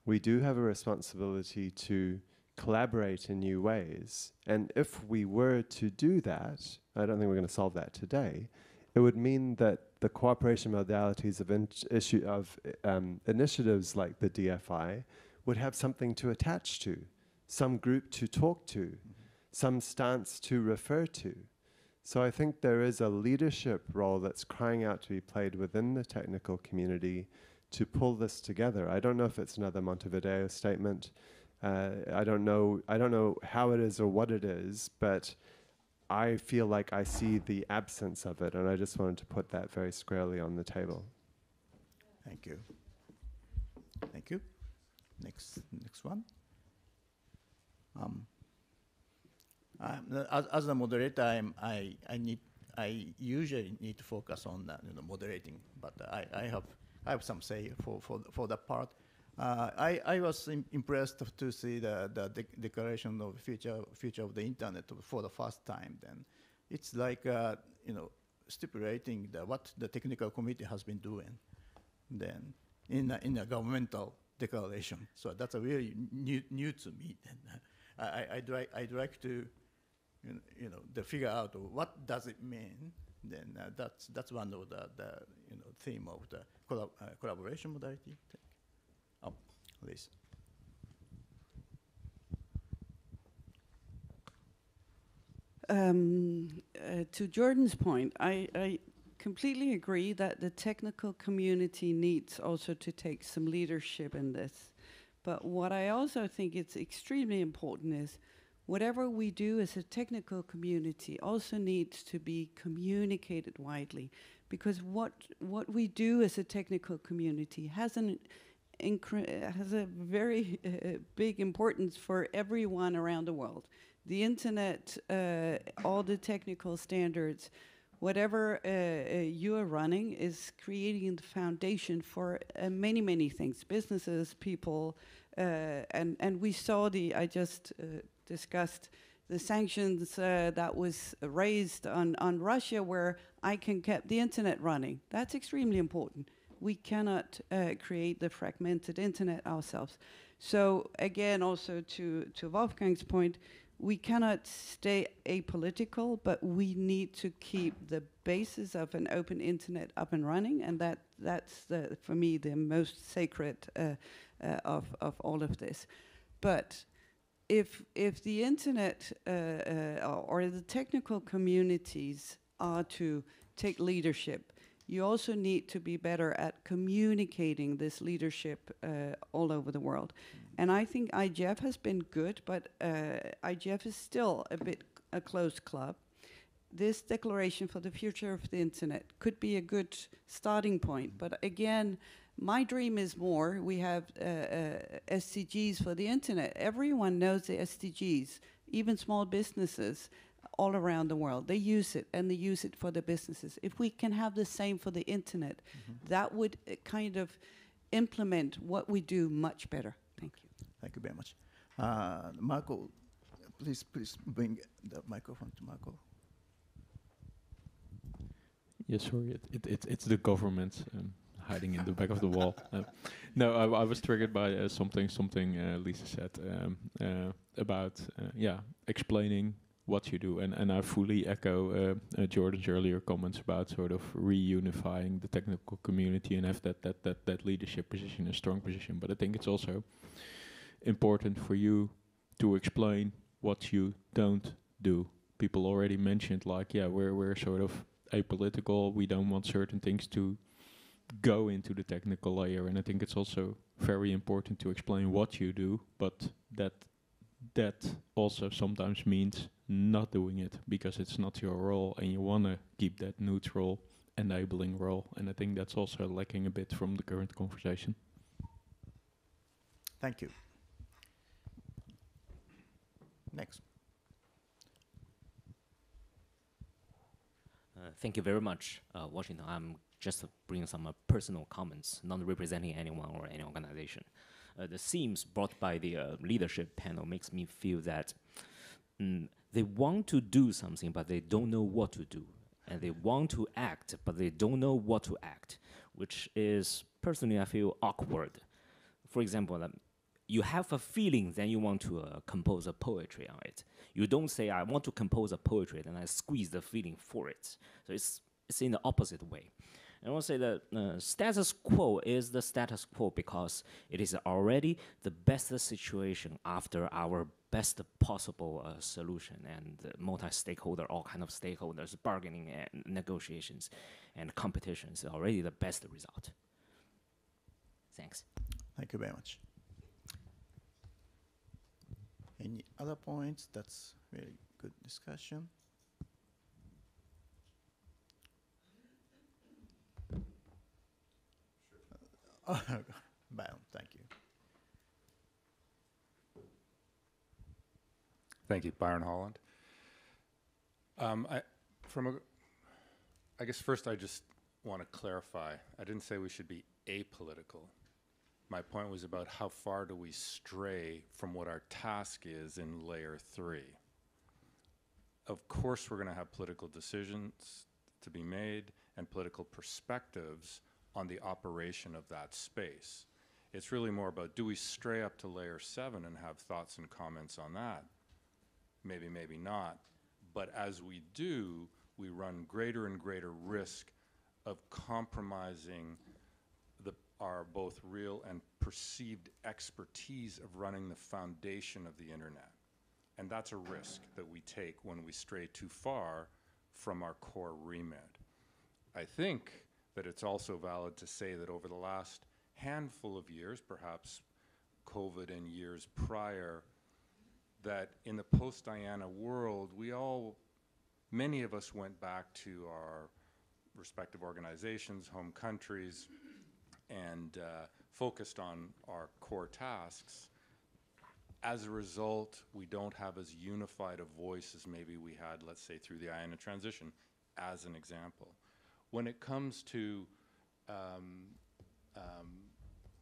[SPEAKER 5] we do have a responsibility to collaborate in new ways. And if we were to do that, I don't think we're going to solve that today. It would mean that the cooperation modalities of issue of um, initiatives like the DFI would have something to attach to, some group to talk to, some stance to refer to. So I think there is a leadership role that's crying out to be played within the technical community to pull this together. I don't know if it's another Montevideo statement. Uh, I don't know. I don't know how it is or what it is, but I feel like I see the absence of it, and I just wanted to put that very squarely on the table.
[SPEAKER 1] Thank you. Thank you. Next, next one. Um, as, as a moderator, I'm, I, I need, I usually need to focus on that, you know, moderating, but I, I have, I have some say for, for, for that part. Uh, I, I was im- impressed to see the, the dec- declaration of future, future of the internet for the first time. Then, it's like, uh, you know, stipulating the, what the technical committee has been doing. Then, in a, in a governmental declaration. So that's a really new, new to me. I, I, I'd, like, I'd like to, you know, you know, the figure out what does it mean. Then uh, that's that's one of the, the you know theme of the collab- uh, collaboration modality. Please.
[SPEAKER 15] Um, uh, to Jordan's point, I, I completely agree that the technical community needs also to take some leadership in this. But what I also think is extremely important is whatever we do as a technical community also needs to be communicated widely because what what we do as a technical community has an incre- has a very uh, big importance for everyone around the world. The internet, uh, all the technical standards, whatever uh, uh, you are running is creating the foundation for uh, many, many things, businesses, people, uh, and and we saw the. I just uh, discussed the sanctions uh, that was raised on on Russia, where ICANN keep the internet running. That's extremely important. We cannot create the fragmented internet ourselves. So again, also to to Wolfgang's point, we cannot stay apolitical, but we need to keep the basis of an open internet up and running, and that that's the, for me the most sacred uh, uh, of of all of this. But if if the internet uh, uh or the technical communities are to take leadership, you also need to be better at communicating this leadership uh, all over the world. And I think IGF has been good, but uh, IGF is still a bit a closed club. This declaration for the future of the internet could be a good starting point. But again, my dream is more. We have uh, uh, SDGs for the internet. Everyone knows the SDGs, even small businesses all around the world. They use it and they use it for their businesses. If we can have the same for the internet, mm -hmm. that would uh, kind of implement what we do much better. Thank you.
[SPEAKER 1] Thank you very much. Uh, Marco, please, please bring the microphone to Marco.
[SPEAKER 27] Yes, sorry, it, it, it, it's the government um, hiding in the back of the wall. Uh, no, I, I, was triggered by uh, something something uh, Lise said um, uh, about uh, yeah explaining what you do, and and I fully echo uh, uh, Jordan's earlier comments about sort of reunifying the technical community and have that that that that leadership position, a strong position. But I think it's also important for you to explain what you don't do. People already mentioned like, yeah, we're we're sort of apolitical. We don't want certain things to go into the technical layer, and I think it's also very important to explain what you do, but that that also sometimes means not doing it because it's not your role, and you want to keep that neutral, enabling role. And I think that's also lacking a bit from the current conversation.
[SPEAKER 1] Thank you. Next.
[SPEAKER 9] Uh, thank you very much, uh, Washington. I'm just bringing some uh, personal comments, not representing anyone or any organization. Uh, the themes brought by the uh, leadership panel makes me feel that mm, they want to do something, but they don't know what to do. And they want to act, but they don't know what to act, which is personally I feel awkward. For example, um, you have a feeling, then you want to uh, compose a poetry on it. You don't say, I want to compose a poetry, then I squeeze the feeling for it. So it's, it's in the opposite way. I to say that uh, status quo is the status quo because it is already the best situation after our best possible uh, solution and uh, multi-stakeholder, all kind of stakeholders, bargaining and negotiations and competitions already the best result. Thanks.
[SPEAKER 1] Thank you very much. Any other points? That's very good discussion. Thank you.
[SPEAKER 3] Thank you, Byron Holland. Um, I, from a, I guess first I just want to clarify. I didn't say we should be apolitical. My point was about how far do we stray from what our task is in layer three. Of course, we're going to have political decisions to be made and political perspectives on the operation of that space. It's really more about do we stray up to layer seven and have thoughts and comments on that? Maybe, maybe not. But as we do, we run greater and greater risk of compromising our both real and perceived expertise of running the foundation of the internet. And that's a risk that we take when we stray too far from our core remit. I think that it's also valid to say that over the last handful of years, perhaps COVID and years prior, that in the post-IANA world, we all, many of us went back to our respective organizations, home countries, and uh, focused on our core tasks. As a result, we don't have as unified a voice as maybe we had, let's say, through the IANA transition. as an example. When it comes to um, um,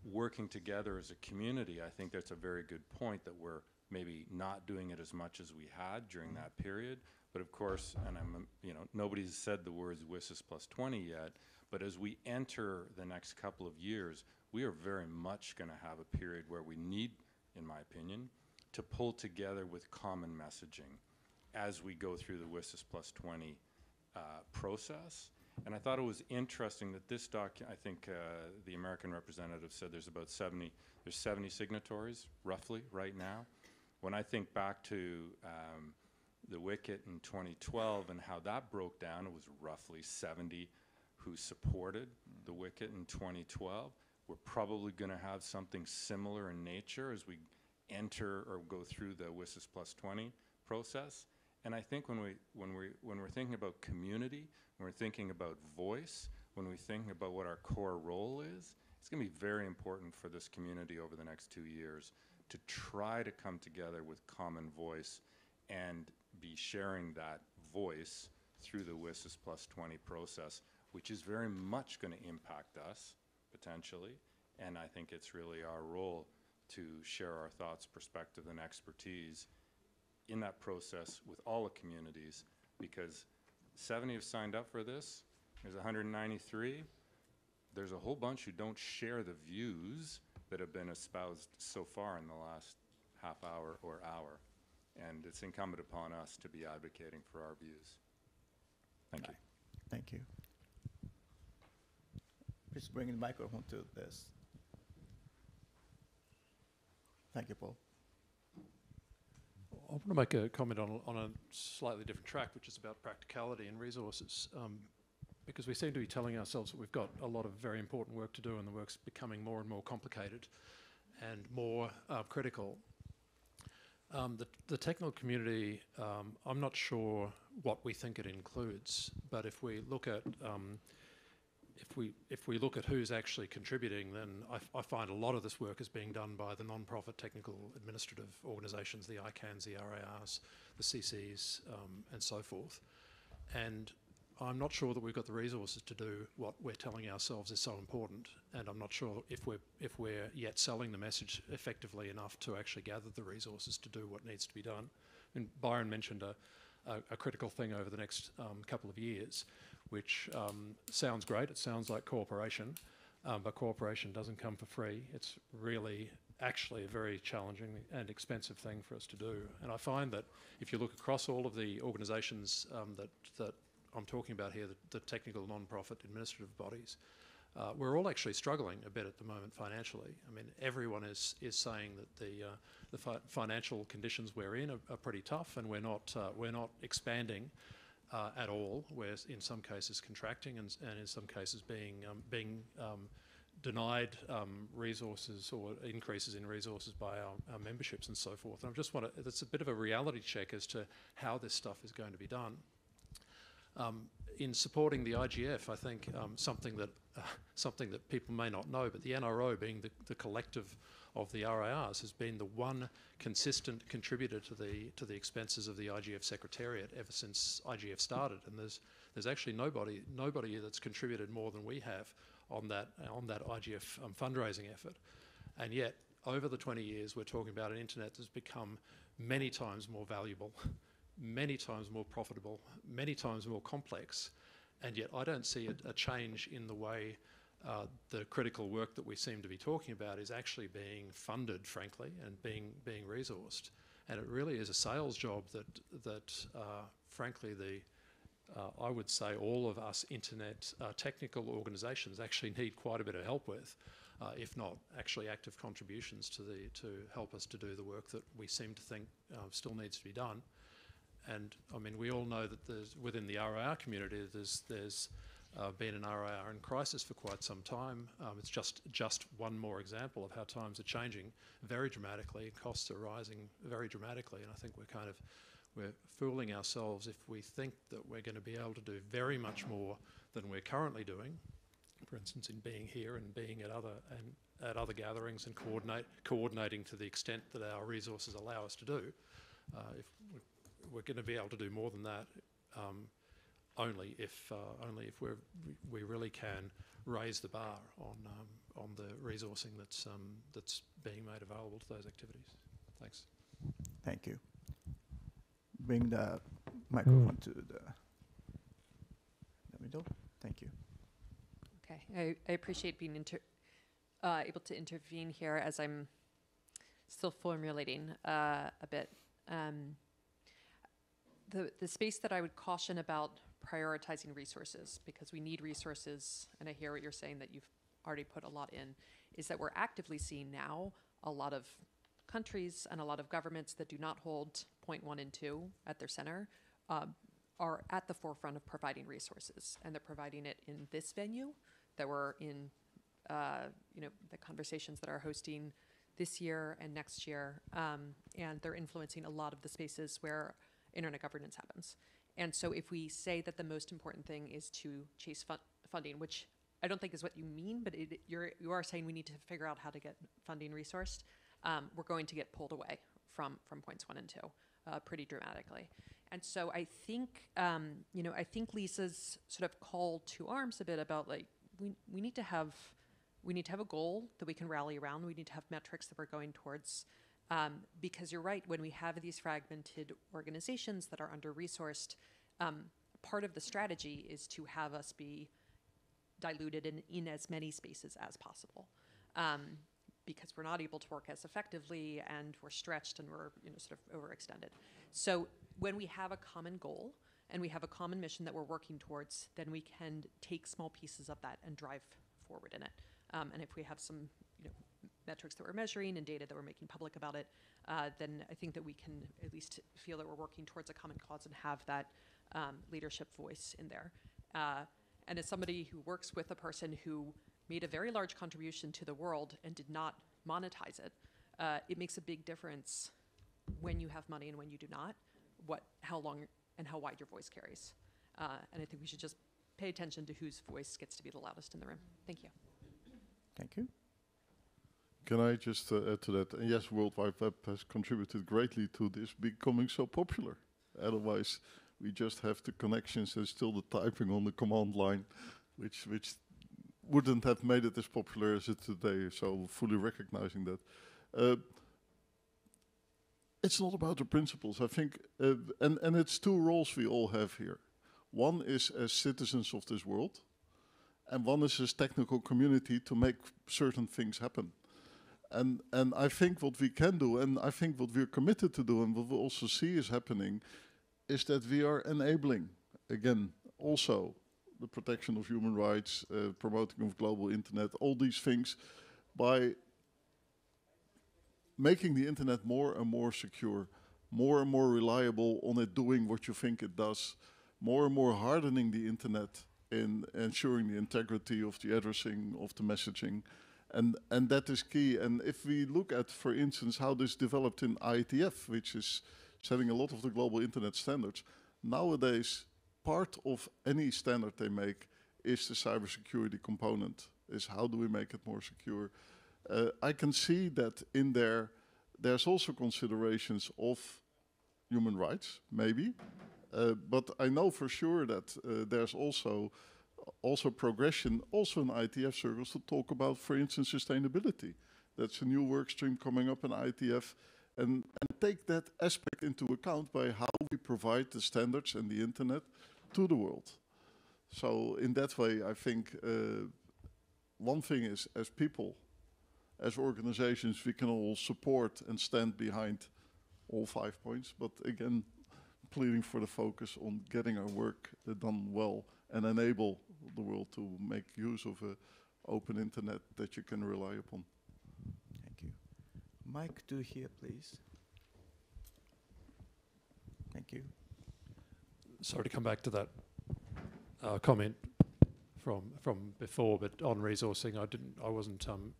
[SPEAKER 3] working together as a community, I think that's a very good point that we're maybe not doing it as much as we had during that period. But of course, and I'm, um, you know, nobody's said the words WSIS plus 20 yet, but as we enter the next couple of years, we are very much going to have a period where we need, in my opinion, to pull together with common messaging as we go through the WSIS plus 20 uh, process. And I thought it was interesting that this doc, I think uh, the American representative said there's about 70, there's 70 signatories roughly right now. When I think back to um, the WCIT in 2012 and how that broke down, it was roughly 70 who supported the WCIT in 2012. We're probably going to have something similar in nature as we enter or go through the WSIS plus 20 process. And I think when, we, when, we, when we're thinking about community, when we're thinking about voice, when we think about what our core role is, it's going to be very important for this community over the next two years to try to come together with common voice and be sharing that voice through the WSIS plus 20 process, which is very much going to impact us potentially. And I think it's really our role to share our thoughts, perspective, and expertise in that process with all the communities because 70 have signed up for this. There's 193. There's a whole bunch who don't share the views that have been espoused so far in the last half hour or hour. And it's incumbent upon us to be advocating for our views. Thank you.
[SPEAKER 1] Thank you. Please bring the microphone to this. Thank you, Paul.
[SPEAKER 14] I want to make a comment on, on a slightly different track, which is about practicality and resources. Um, because we seem to be telling ourselves that we've got a lot of very important work to do and the work's becoming more and more complicated and more uh, critical. Um, the, the, technical community, um, I'm not sure what we think it includes, but if we look at um, if we if we look at who's actually contributing, then I, find a lot of this work is being done by the non-profit technical administrative organisations, the ICANNs, the RIRs, the CCs, um, and so forth. And I'm not sure that we've got the resources to do what we're telling ourselves is so important, and I'm not sure if we're if we're yet selling the message effectively enough to actually gather the resources to do what needs to be done. And Byron mentioned a, a, a critical thing over the next um, couple of years, which um, sounds great. It sounds like cooperation, um, but cooperation doesn't come for free. It's really actually a very challenging and expensive thing for us to do. And I find that if you look across all of the organisations um, that that I'm talking about here, the, the technical non-profit administrative bodies, uh, we're all actually struggling a bit at the moment financially. I mean, everyone is is saying that the uh, the fi financial conditions we're in are, are, pretty tough, and we're not uh, we're not expanding uh, at all. We're in some cases contracting, and, and in some cases being um, being um, denied um, resources or increases in resources by our, our, memberships and so forth. And I just want to, it's a bit of a reality check as to how this stuff is going to be done. Um, in supporting the IGF, I think um, something that uh, something that people may not know, but the NRO, being the, the collective of the RIRs, has been the one consistent contributor to the to the expenses of the IGF Secretariat ever since IGF started. And there's there's actually nobody nobody that's contributed more than we have on that on that IGF um, fundraising effort. And yet, over the 20 years, we're talking about an internet that's become many times more valuable many times more profitable, many times more complex, and yet I don't see a, a change in the way uh, the critical work that we seem to be talking about is actually being funded, frankly, and being being resourced. And it really is a sales job that that, uh, frankly, the uh, I would say all of us internet uh, technical organisations actually need quite a bit of help with, uh, if not actually active contributions to the to help us to do the work that we seem to think uh, still needs to be done. And I mean, we all know that there's, within the RIR community, there's, there's uh, been an RIR in crisis for quite some time. Um, it's just, just one more example of how times are changing very dramatically. Costs are rising very dramatically. And I think we're kind of, we're fooling ourselves if we think that we're going to be able to do very much more than we're currently doing. For instance, in being here and being at other and at other gatherings and coordinate coordinating to the extent that our resources allow us to do. Uh, if we're going to be able to do more than that. Um, only if uh, only if we're, we really can raise the bar on um, on the resourcing that's um, that's being made available to those activities. Thanks.
[SPEAKER 1] Thank you. Bring the microphone to the, the middle. Thank you.
[SPEAKER 21] Okay, I, I appreciate being inter- uh, able to intervene here as I'm still formulating uh, a bit. Um, the, the space that I would caution about prioritizing resources, because we need resources, and I hear what you're saying that you've already put a lot in, is that we're actively seeing now a lot of countries and a lot of governments that do not hold point one and two at their center um, are at the forefront of providing resources, and they're providing it in this venue that we're in, uh, you know, the conversations that are hosting this year and next year, um, and they're influencing a lot of the spaces where internet governance happens. And so, if we say that the most important thing is to chase fun- funding, which I don't think is what you mean, but it, you're you are saying we need to figure out how to get funding resourced, um, we're going to get pulled away from from points one and two uh, pretty dramatically. And so, I think um, you know I think Lise's sort of call to arms a bit about like we we need to have we need to have a goal that we can rally around. We need to have metrics that we're going towards. Um, because you're right, when we have these fragmented organizations that are under resourced, um, part of the strategy is to have us be diluted in, in as many spaces as possible. Um, because we're not able to work as effectively and we're stretched and we're you know sort of overextended. So when we have a common goal and we have a common mission that we're working towards, then we can take small pieces of that and drive forward in it. Um, and if we have some metrics that we're measuring and data that we're making public about it, uh, then I think that we can at least feel that we're working towards a common cause and have that um, leadership voice in there. Uh, and as somebody who works with a person who made a very large contribution to the world and did not monetize it, uh, it makes a big difference when you have money and when you do not, what, how long and how wide your voice carries. Uh, and I think we should just pay attention to whose voice gets to be the loudest in the room. Thank you.
[SPEAKER 1] Thank you.
[SPEAKER 20] Can I just uh, add to that? And yes, World Wide Web has contributed greatly to this becoming so popular. Otherwise, we just have the connections and still the typing on the command line, which which wouldn't have made it as popular as it today. So fully recognizing that. Uh, it's not about the principles. I think, uh, and and it's two roles we all have here. One is as citizens of this world, and one is as technical community to make certain things happen. And and I think what we can do, and I think what we're committed to do, and what we also see is happening, is that we are enabling again also the protection of human rights, uh, promoting of global internet, all these things, by making the internet more and more secure, more and more reliable on it doing what you think it does, more and more hardening the internet in ensuring the integrity of the addressing of the messaging. And, and that is key. And if we look at, for instance, how this developed in IETF, which is setting a lot of the global internet standards, nowadays, part of any standard they make is the cybersecurity component, is how do we make it more secure. Uh, I can see that in there, there's also considerations of human rights, maybe, uh, but I know for sure that uh, there's also also progression, also in IETF circles, to talk about, for instance, sustainability. That's a new work stream coming up in IETF. and, and take that aspect into account by how we provide the standards and the internet to the world. So in that way, I think uh, one thing is, as people, as organizations, we can all support and stand behind all five points. But again, pleading for the focus on getting our work uh, done well and enable the world to make use of an open internet that you can rely upon.
[SPEAKER 1] Thank you. Mike, do here, please. Thank you.
[SPEAKER 14] Sorry to come back to that uh, comment from from before, but on resourcing, I didn't, I wasn't um,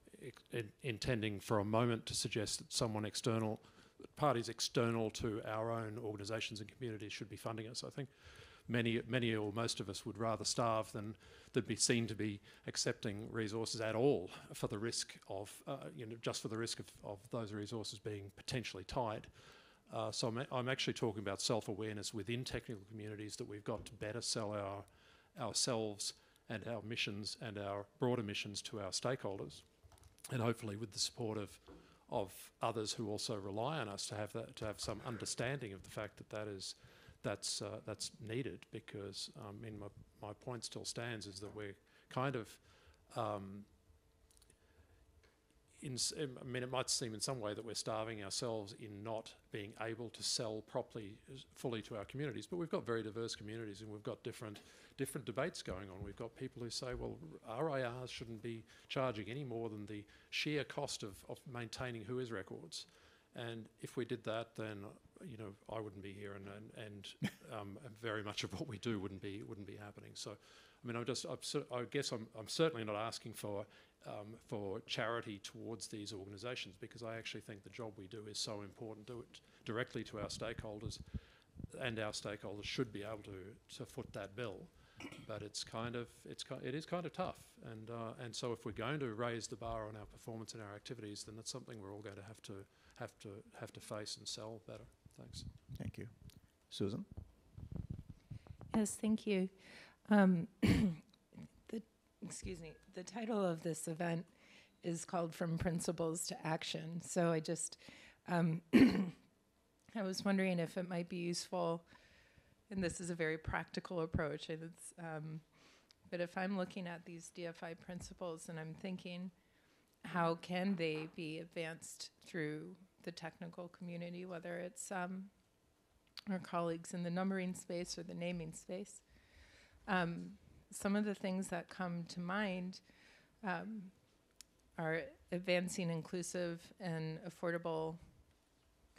[SPEAKER 14] in intending for a moment to suggest that someone external, that parties external to our own organisations and communities should be funding us. I think many, many or most of us would rather starve than than be seen to be accepting resources at all for the risk of, uh, you know, just for the risk of, of those resources being potentially tied. Uh, so I'm, I'm actually talking about self-awareness within technical communities that we've got to better sell our ourselves and our missions and our broader missions to our stakeholders, and hopefully with the support of of others who also rely on us to have that to have some understanding of the fact that that is that's uh, that's needed because um, I mean my, my point still stands is that we're kind of um, in, um, I mean, it might seem in some way that we're starving ourselves in not being able to sell properly, fully to our communities. But we've got very diverse communities, and we've got different different debates going on. We've got people who say, well, RIRs shouldn't be charging any more than the sheer cost of, of maintaining WHOIS records. And if we did that, then uh, you know I wouldn't be here, and and, and um, very much of what we do wouldn't be wouldn't be happening. So, I mean, I'm just I'm, I guess I'm I'm certainly not asking for um, for charity towards these organisations because I actually think the job we do is so important. It directly to our stakeholders, and our stakeholders should be able to to foot that bill. But it's kind of it's it is kind of tough, and uh, and so if we're going to raise the bar on our performance and our activities, then that's something we're all going to have to have to have to face and sell better. Thanks.
[SPEAKER 1] Thank you. Susan?
[SPEAKER 24] Yes, thank you. Um, the, excuse me, the title of this event is called From Principles to Action. So I just, um, I was wondering if it might be useful, and this is a very practical approach, and it's, um, but if I'm looking at these DFI principles and I'm thinking, how can they be advanced through the technical community, whether it's um, our colleagues in the numbering space or the naming space? Um, some of the things that come to mind um, are advancing inclusive and affordable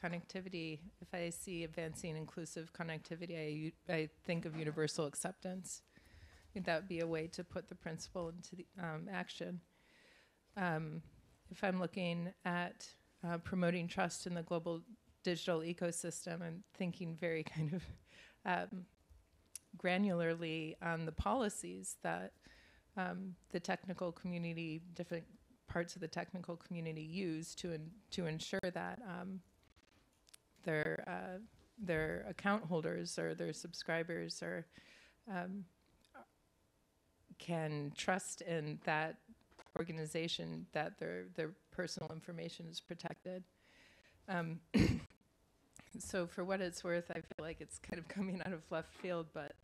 [SPEAKER 24] connectivity. If I see advancing inclusive connectivity, I, I think of universal acceptance. I think that would be a way to put the principle into the, um, action. Um, if I'm looking at uh, promoting trust in the global digital ecosystem, I'm thinking very kind of um, granularly on the policies that um, the technical community, different parts of the technical community use to en- to ensure that um, their uh, their account holders or their subscribers or um, can trust in that organization that their their personal information is protected. Um, so for what it's worth, I feel like it's kind of coming out of left field, but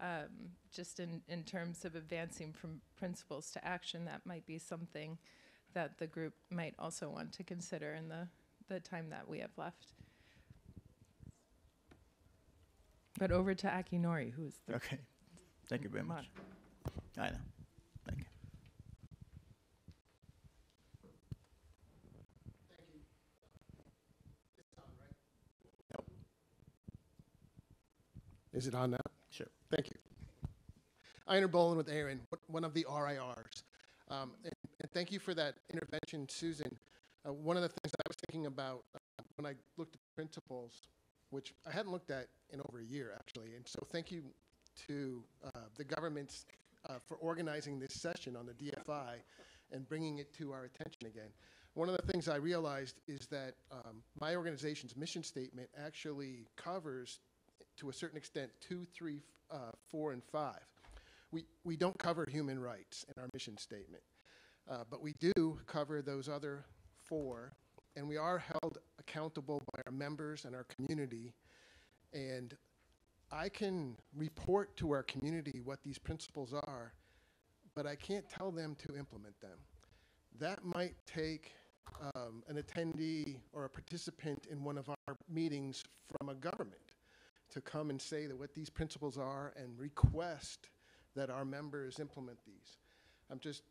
[SPEAKER 24] um, just in, in terms of advancing from principles to action, that might be something that the group might also want to consider in the, the time that we have left. But over to Akinori, who is the
[SPEAKER 1] Okay. Thank you very much. I know. Thank you.
[SPEAKER 12] Is it on now?
[SPEAKER 1] Sure.
[SPEAKER 12] Thank you. Einar Bohlin with ARIN, one of the RIRs. Um, and, and thank you for that intervention, Susan. Uh, one of the things I was thinking about uh, when I looked at principles, which I hadn't looked at in over a year, actually. And so thank you to uh, the governments uh, for organizing this session on the DFI and bringing it to our attention again. One of the things I realized is that um, my organization's mission statement actually covers, to a certain extent, two, three, uh, four, and five. We, we don't cover human rights in our mission statement, uh, but we do cover those other four, and we are held accountable by our members and our community. And I can report to our community what these principles are, but I can't tell them to implement them. That might take um, an attendee or a participant in one of our meetings from a government to come and say that what these principles are and request that our members implement these. I'm just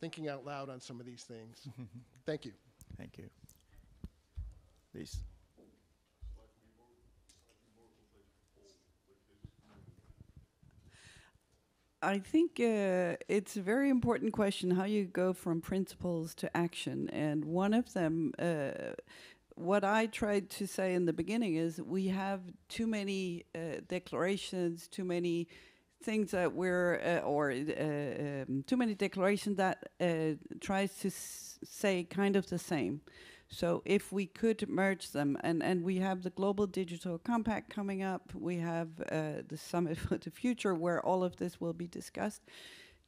[SPEAKER 12] thinking out loud on some of these things. Thank you.
[SPEAKER 1] Thank you. Please.
[SPEAKER 15] I think uh, it's a very important question how you go from principles to action. And one of them, uh, what I tried to say in the beginning is we have too many uh, declarations, too many things that we're, uh, or uh, um, too many declarations that uh, tries to say kind of the same. So if we could merge them, and, and we have the Global Digital Compact coming up, we have uh, the Summit for the Future where all of this will be discussed.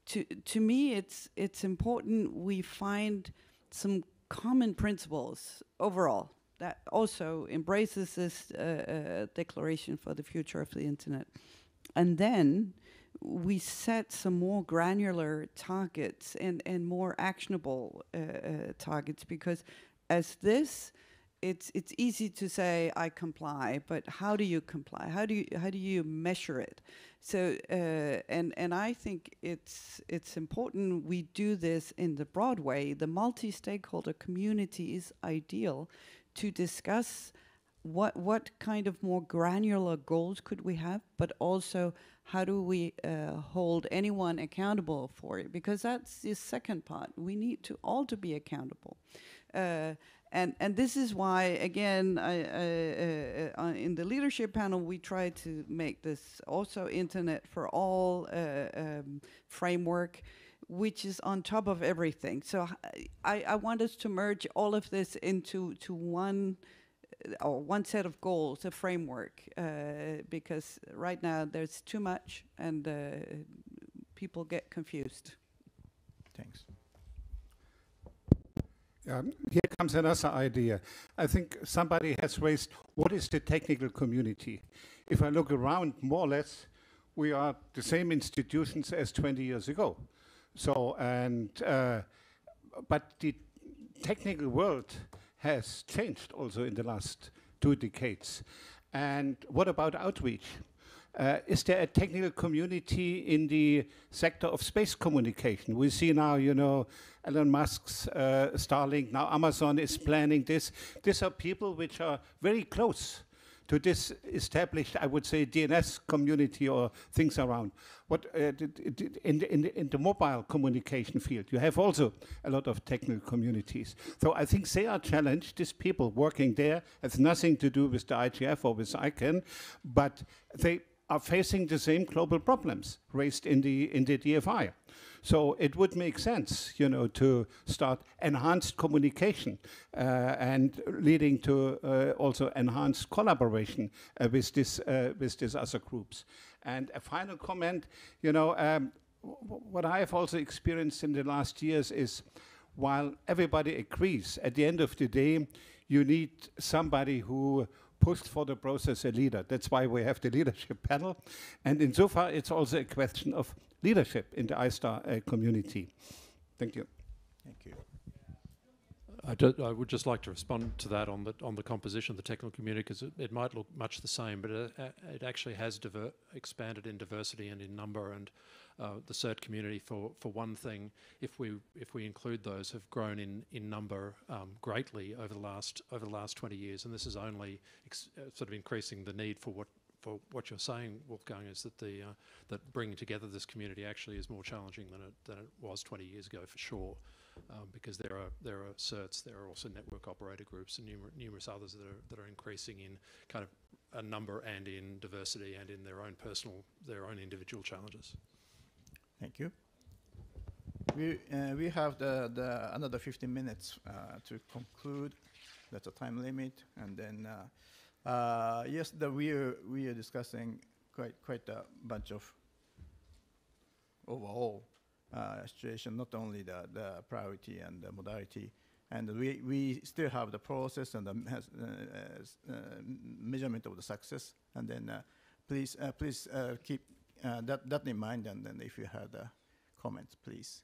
[SPEAKER 15] To, to me, it's, it's important we find some common principles overall that also embraces this uh, uh, declaration for the future of the internet. And then we set some more granular targets and, and more actionable uh, uh, targets because as this it's it's easy to say I comply, but how do you comply? How do you how do you measure it? So uh, and and I think it's it's important we do this in the broad way. The multi-stakeholder community is ideal to discuss what what kind of more granular goals could we have, but also how do we uh, hold anyone accountable for it? Because that's the second part. We need to all to be accountable. Uh, and and this is why again I, uh, uh, in the leadership panel we try to make this also internet for all uh, um, framework which is on top of everything so I, I want us to merge all of this into to one uh, or one set of goals a framework uh, because right now there's too much and uh, people get confused
[SPEAKER 1] thanks
[SPEAKER 30] um, here comes another idea. I think somebody has raised what is the technical community? If I look around, more or less, we are the same institutions as 20 years ago. So, and, uh, but the technical world has changed also in the last two decades. And what about outreach? Uh, is there a technical community in the sector of space communication? We see now, you know, Elon Musk's uh, Starlink, now Amazon is planning this. These are people which are very close to this established, I would say, DNS community or things around. What uh, in, the, in, the, in the mobile communication field, you have also a lot of technical communities. So I think they are challenged. These people working there has nothing to do with the IGF or with ICANN, but they are facing the same global problems raised in the in the DFI. So it would make sense, you know, to start enhanced communication uh, and leading to uh, also enhanced collaboration uh, with this uh, with these other groups. And a final comment, you know, um, what I have also experienced in the last years is, while everybody agrees, at the end of the day, you need somebody who pushed for the process a leader. That's why we have the leadership panel. And insofar, it's also a question of leadership in the ISTAR uh, community. Thank you.
[SPEAKER 1] Thank you.
[SPEAKER 14] I, do, I, would just like to respond to that on the on the composition of the technical community because it, it, might look much the same, but it, it actually has expanded in diversity and in number. And uh, the CERT community, for for one thing, if we if we include those, have grown in in number um, greatly over the last over the last 20 years, and this is only uh, sort of increasing the need for what for what you're saying, Wolfgang, is that the uh, that bringing together this community actually is more challenging than it than it was 20 years ago for sure, um, because there are there are certs, there are also network operator groups and numer numerous others that are that are increasing in kind of a number and in diversity and in their own personal their own individual challenges.
[SPEAKER 1] Thank you. We uh, we have the, the another 15 minutes uh, to conclude. That's a time limit, and then. Uh, uh, yes, the, we are we are discussing quite quite a bunch of overall uh, situation, not only the the priority and the modality, and we we still have the process and the uh, uh, measurement of the success, and then uh, please uh, please keep that that in mind, and then if you have the comments, please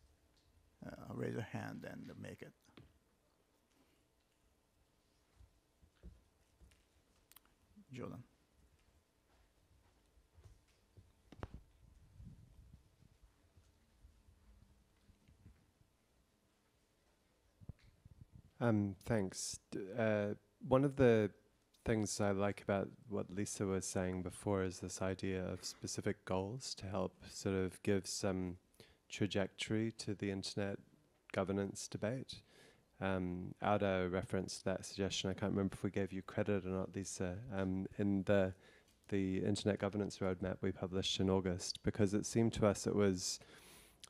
[SPEAKER 1] raise your hand and make it. Jordan.
[SPEAKER 5] Um, thanks. Uh, one of the things I like about what Lise was saying before is this idea of specific goals to help sort of give some trajectory to the internet governance debate. Um, auDA referenced that suggestion. I can't remember if we gave you credit or not, Lise, um, in the the Internet Governance Roadmap we published in August, because it seemed to us it was,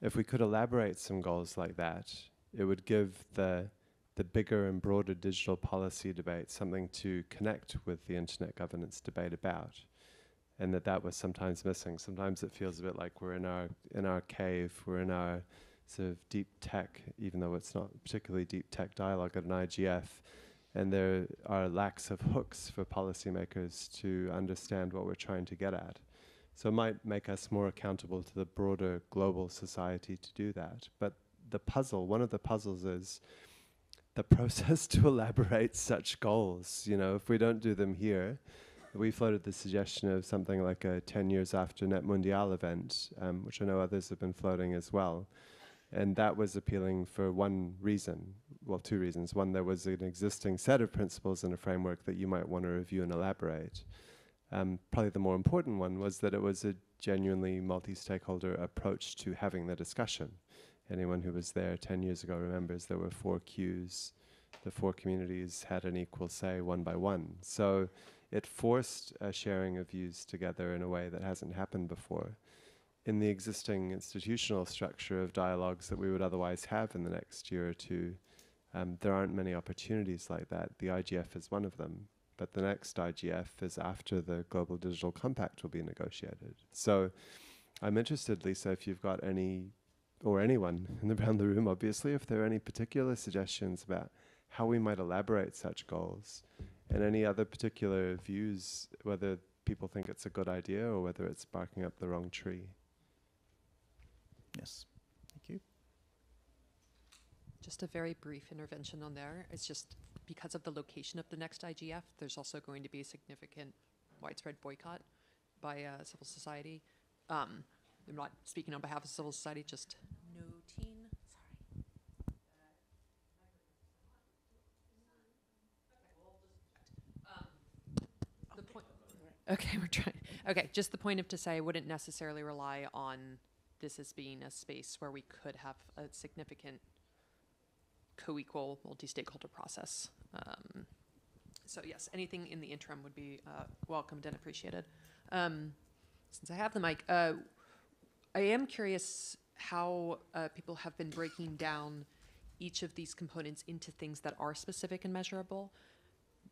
[SPEAKER 5] if we could elaborate some goals like that, it would give the the bigger and broader digital policy debate something to connect with the internet governance debate about and that that was sometimes missing sometimes it feels a bit like we're in our in our cave we're in our sort of deep tech even though it's not particularly deep tech dialogue at an IGF and there are lacks of hooks for policymakers to understand what we're trying to get at so it might make us more accountable to the broader global society to do that but the puzzle one of the puzzles is the process to elaborate such goals. You know, if we don't do them here, we floated the suggestion of something like a 10 years after NETmundial event, um, which I know others have been floating as well. And that was appealing for one reason, well, two reasons. One, there was an existing set of principles and a framework that you might want to review and elaborate. Um, probably the more important one was that it was a genuinely multi-stakeholder approach to having the discussion anyone who was there 10 years ago remembers there were four queues. The four communities had an equal say one by one. So it forced a sharing of views together in a way that hasn't happened before. In the existing institutional structure of dialogues that we would otherwise have in the next year or two, um, there aren't many opportunities like that. The IGF is one of them, but the next IGF is after the Global Digital Compact will be negotiated. So I'm interested, Lise, if you've got any or anyone in the, around the room, obviously, if there are any particular suggestions about how we might elaborate such goals, and any other particular views, whether people think it's a good idea or whether it's barking up the wrong tree.
[SPEAKER 1] Yes, thank you.
[SPEAKER 21] Just a very brief intervention on there. It's just because of the location of the next IGF, there's also going to be a significant widespread boycott by uh, civil society. Um, I'm not speaking on behalf of civil society, just noting. Sorry. The point. Okay, we're trying. Okay, just the point of to say I wouldn't necessarily rely on this as being a space where we could have a significant co-equal multi-stakeholder process. Um, so yes, anything in the interim would be uh, welcomed and appreciated. Um, since I have the mic, uh, I am curious how uh, people have been breaking down each of these components into things that are specific and measurable.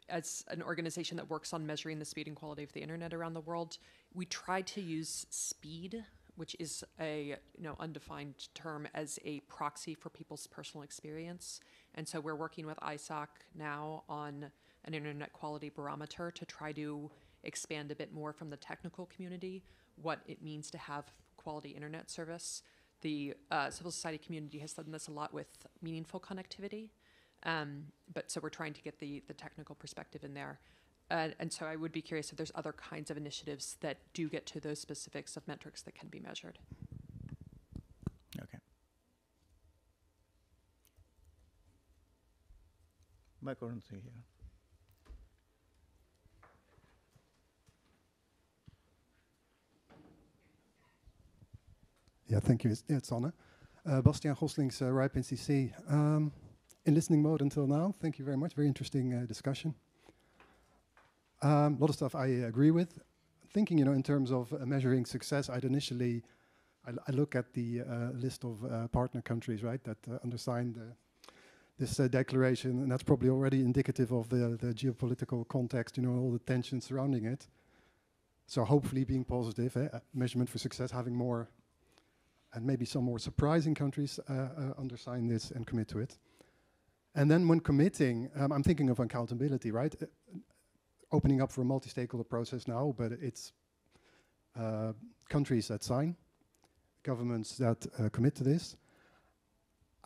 [SPEAKER 21] As an organization that works on measuring the speed and quality of the internet around the world, we try to use speed, which is a you know undefined term, as a proxy for people's personal experience. And so we're working with ISOC now on an internet quality barometer to try to expand a bit more from the technical community what it means to have quality internet service. The uh, civil society community has done this a lot with meaningful connectivity, um, but so we're trying to get the the technical perspective in there. Uh, and so I would be curious if there's other kinds of initiatives that do get to those specifics of metrics that can be measured.
[SPEAKER 1] Okay. Microphone here.
[SPEAKER 13] Yeah, thank you. It's, it's Anne. Uh, Bastiaan Goslings, uh, RIPE NCC. Um, in listening mode until now, thank you very much. Very interesting uh, discussion. A um, lot of stuff I agree with. Thinking, you know, in terms of uh, measuring success, I'd initially, I, look at the uh, list of uh, partner countries, right, that uh, undersigned this declaration, and that's probably already indicative of the, the geopolitical context, you know, all the tension surrounding it. So hopefully being positive, eh, measurement for success, having more and maybe some more surprising countries uh, uh, undersign this and commit to it. And then when committing, um, I'm thinking of accountability, right? Opening up for a multi-stakeholder process now, but it's uh, countries that sign, governments that uh, commit to this.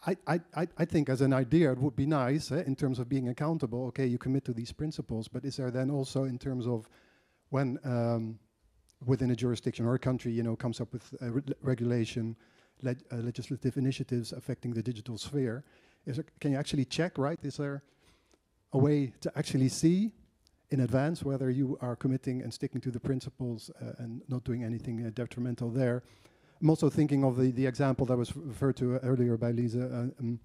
[SPEAKER 13] I, I, I think as an idea it would be nice eh, in terms of being accountable, okay, you commit to these principles, but is there then also in terms of when um, within a jurisdiction or a country, you know, comes up with re regulation, uh, legislative initiatives affecting the digital sphere, is there, can you actually check, right? Is there a way to actually see in advance whether you are committing and sticking to the principles uh, and not doing anything uh, detrimental there? I'm also thinking of the, the example that was referred to earlier by Lise, uh, um,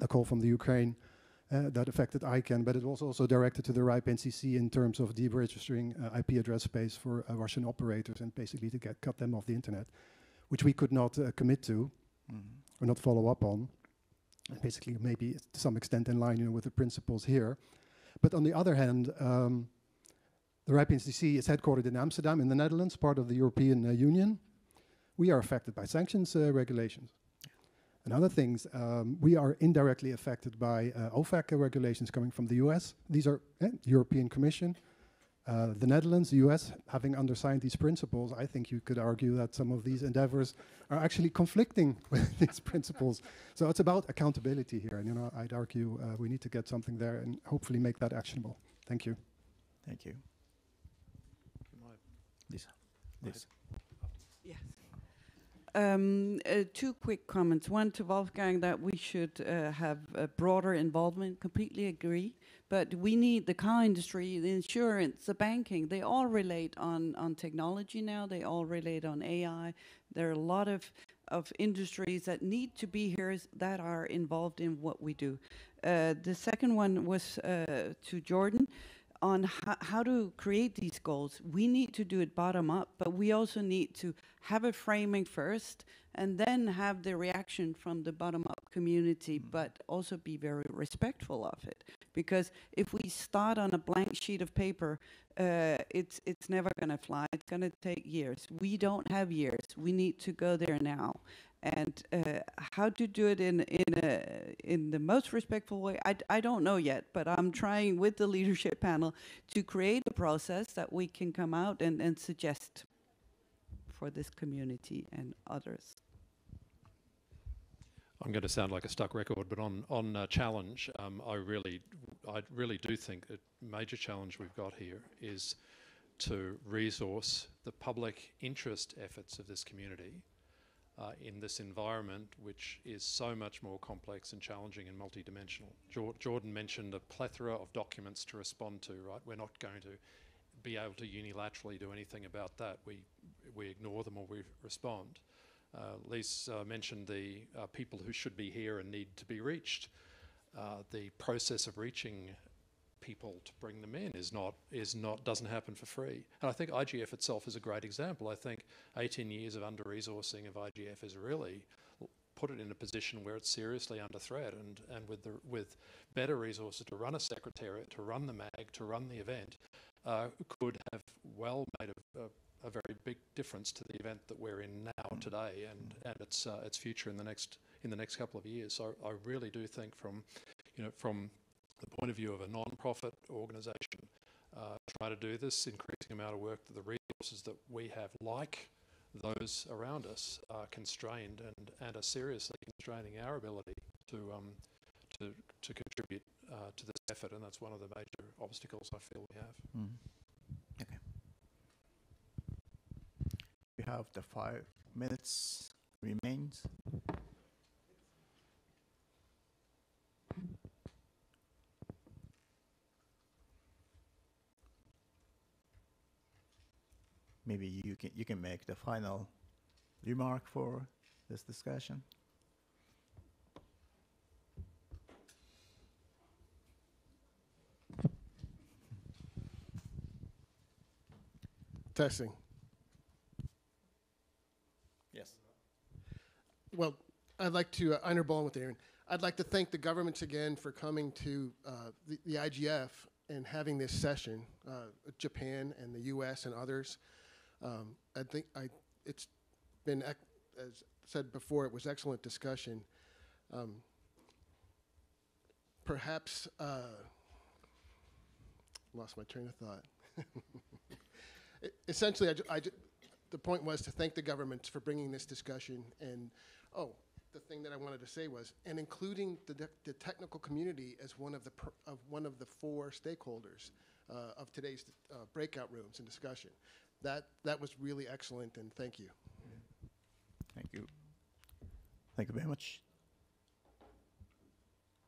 [SPEAKER 13] a call from the Ukraine, uh, that affected ICANN, but it was also directed to the RIPE NCC in terms of deregistering uh, IP address space for uh, Russian operators and basically to get cut them off the internet, which we could not uh, commit to mm -hmm. or not follow up on. and basically maybe to some extent in line you know, with the principles here. But on the other hand, um, the RIPE-NCC is headquartered in Amsterdam in the Netherlands, part of the European uh, Union. We are affected by sanctions uh, regulations. And other things, um, we are indirectly affected by uh, OFAC regulations coming from the US. These are eh, European Commission, uh, the Netherlands, the US, having undersigned these principles, I think you could argue that some of these endeavors are actually conflicting with these principles. So it's about accountability here, and you know, I'd argue uh, we need to get something there and hopefully make that actionable. Thank you.
[SPEAKER 1] Thank you. Lise. Lise.
[SPEAKER 15] Yes. Um, uh, two quick comments. One to Wolfgang that we should uh, have a broader involvement. Completely agree. But we need the car industry, the insurance, the banking. They all relate on on technology now. They all relate on AI. There are a lot of of industries that need to be here that are involved in what we do. Uh, the second one was uh, to Jordan on ho- how to create these goals. We need to do it bottom up, but we also need to have a framing first and then have the reaction from the bottom up community, but also be very respectful of it. Because if we start on a blank sheet of paper, uh, it's it's never going to fly. It's going to take years. We don't have years. We need to go there now. And uh, how to do it in in a in the most respectful way, I, I don't know yet. But I'm trying with the leadership panel to create a process that we can come out and, and suggest for this community and others.
[SPEAKER 14] I'm going to sound like a stuck record, but on on uh, challenge, um, I really, I really do think a major challenge we've got here is to resource the public interest efforts of this community uh, in this environment, which is so much more complex and challenging and multidimensional. Jor- Jordan mentioned a plethora of documents to respond to. Right, we're not going to be able to unilaterally do anything about that. We we ignore them or we respond. Uh, Lise uh, mentioned the uh, people who should be here and need to be reached. The process of reaching people to bring them in is not is not doesn't happen for free. And I think IGF itself is a great example. I think 18 years of under resourcing of IGF has really put it in a position where it's seriously under threat. And and with the with better resources to run a secretariat, to run the MAG, to run the event, uh, could have well made a, a a very big difference to the event that we're in now today and, and its uh, its future in the next in the next couple of years. So I really do think from you know from the point of view of a non-profit organisation, uh, try to do this increasing amount of work that the resources that we have, like those around us, are constrained and, and are seriously constraining our ability to um, to to contribute uh, to this effort, and that's one of the major obstacles I feel we have.
[SPEAKER 1] Mm. Okay. We have the five minutes remains. Maybe you can you can make the final remark for this discussion.
[SPEAKER 12] Testing. Well, I'd like to, uh, Einar Bohlin with ARIN. I'd like to thank the governments again for coming to uh, the, the IGF and having this session, uh, Japan and the US and others. Um, I think I, it's been, as said before, it was excellent discussion. Um, perhaps, uh, lost my train of thought. E- Essentially, I the point was to thank the governments for bringing this discussion and, oh, the thing that I wanted to say was, and including the, the technical community as one of the, pr- of one of the four stakeholders uh, of today's uh, breakout rooms and discussion. That, that was really excellent, and thank you.
[SPEAKER 1] Thank you. Thank you very much.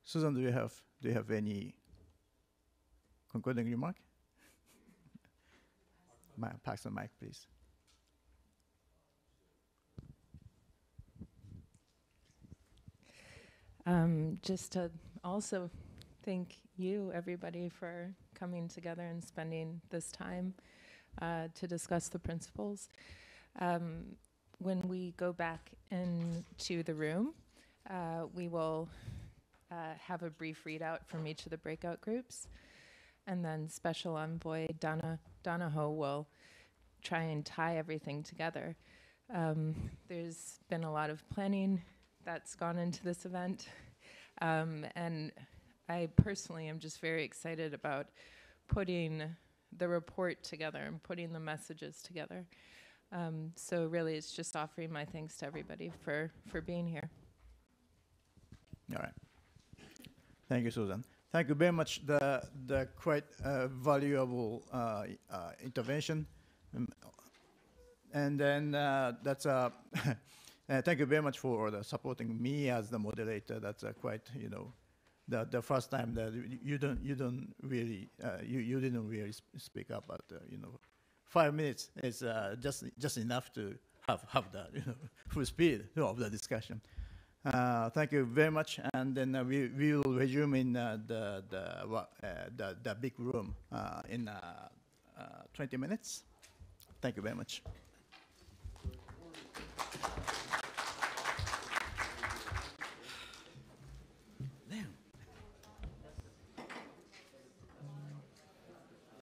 [SPEAKER 1] Susan, do you have do you have any concluding remark? Ma- pass the mic, please.
[SPEAKER 24] Um, just to also thank you, everybody, for coming together and spending this time uh, to discuss the principles. Um, when we go back into the room, uh, we will uh, have a brief readout from each of the breakout groups. And then Special Envoy Donna Donahoe will try and tie everything together. Um, there's been a lot of planning that's gone into this event. Um, and I personally am just very excited about putting the report together and putting the messages together. Um, so really, it's just offering my thanks to everybody for, for being here.
[SPEAKER 1] All right. Thank you, Susan. Thank you very much. The the quite uh, valuable uh, uh, intervention, um, and then uh, that's uh, uh, thank you very much for supporting me as the moderator. That's uh, quite you know, the the first time that you- don't you don't really uh, you you didn't really sp- speak up, but uh, you know, five minutes is uh, just just enough to have have the you know full speed of the discussion. Thank you very much, and then we, we will resume in the, the, the, the big room in uh, uh, 20 minutes. Thank you very much.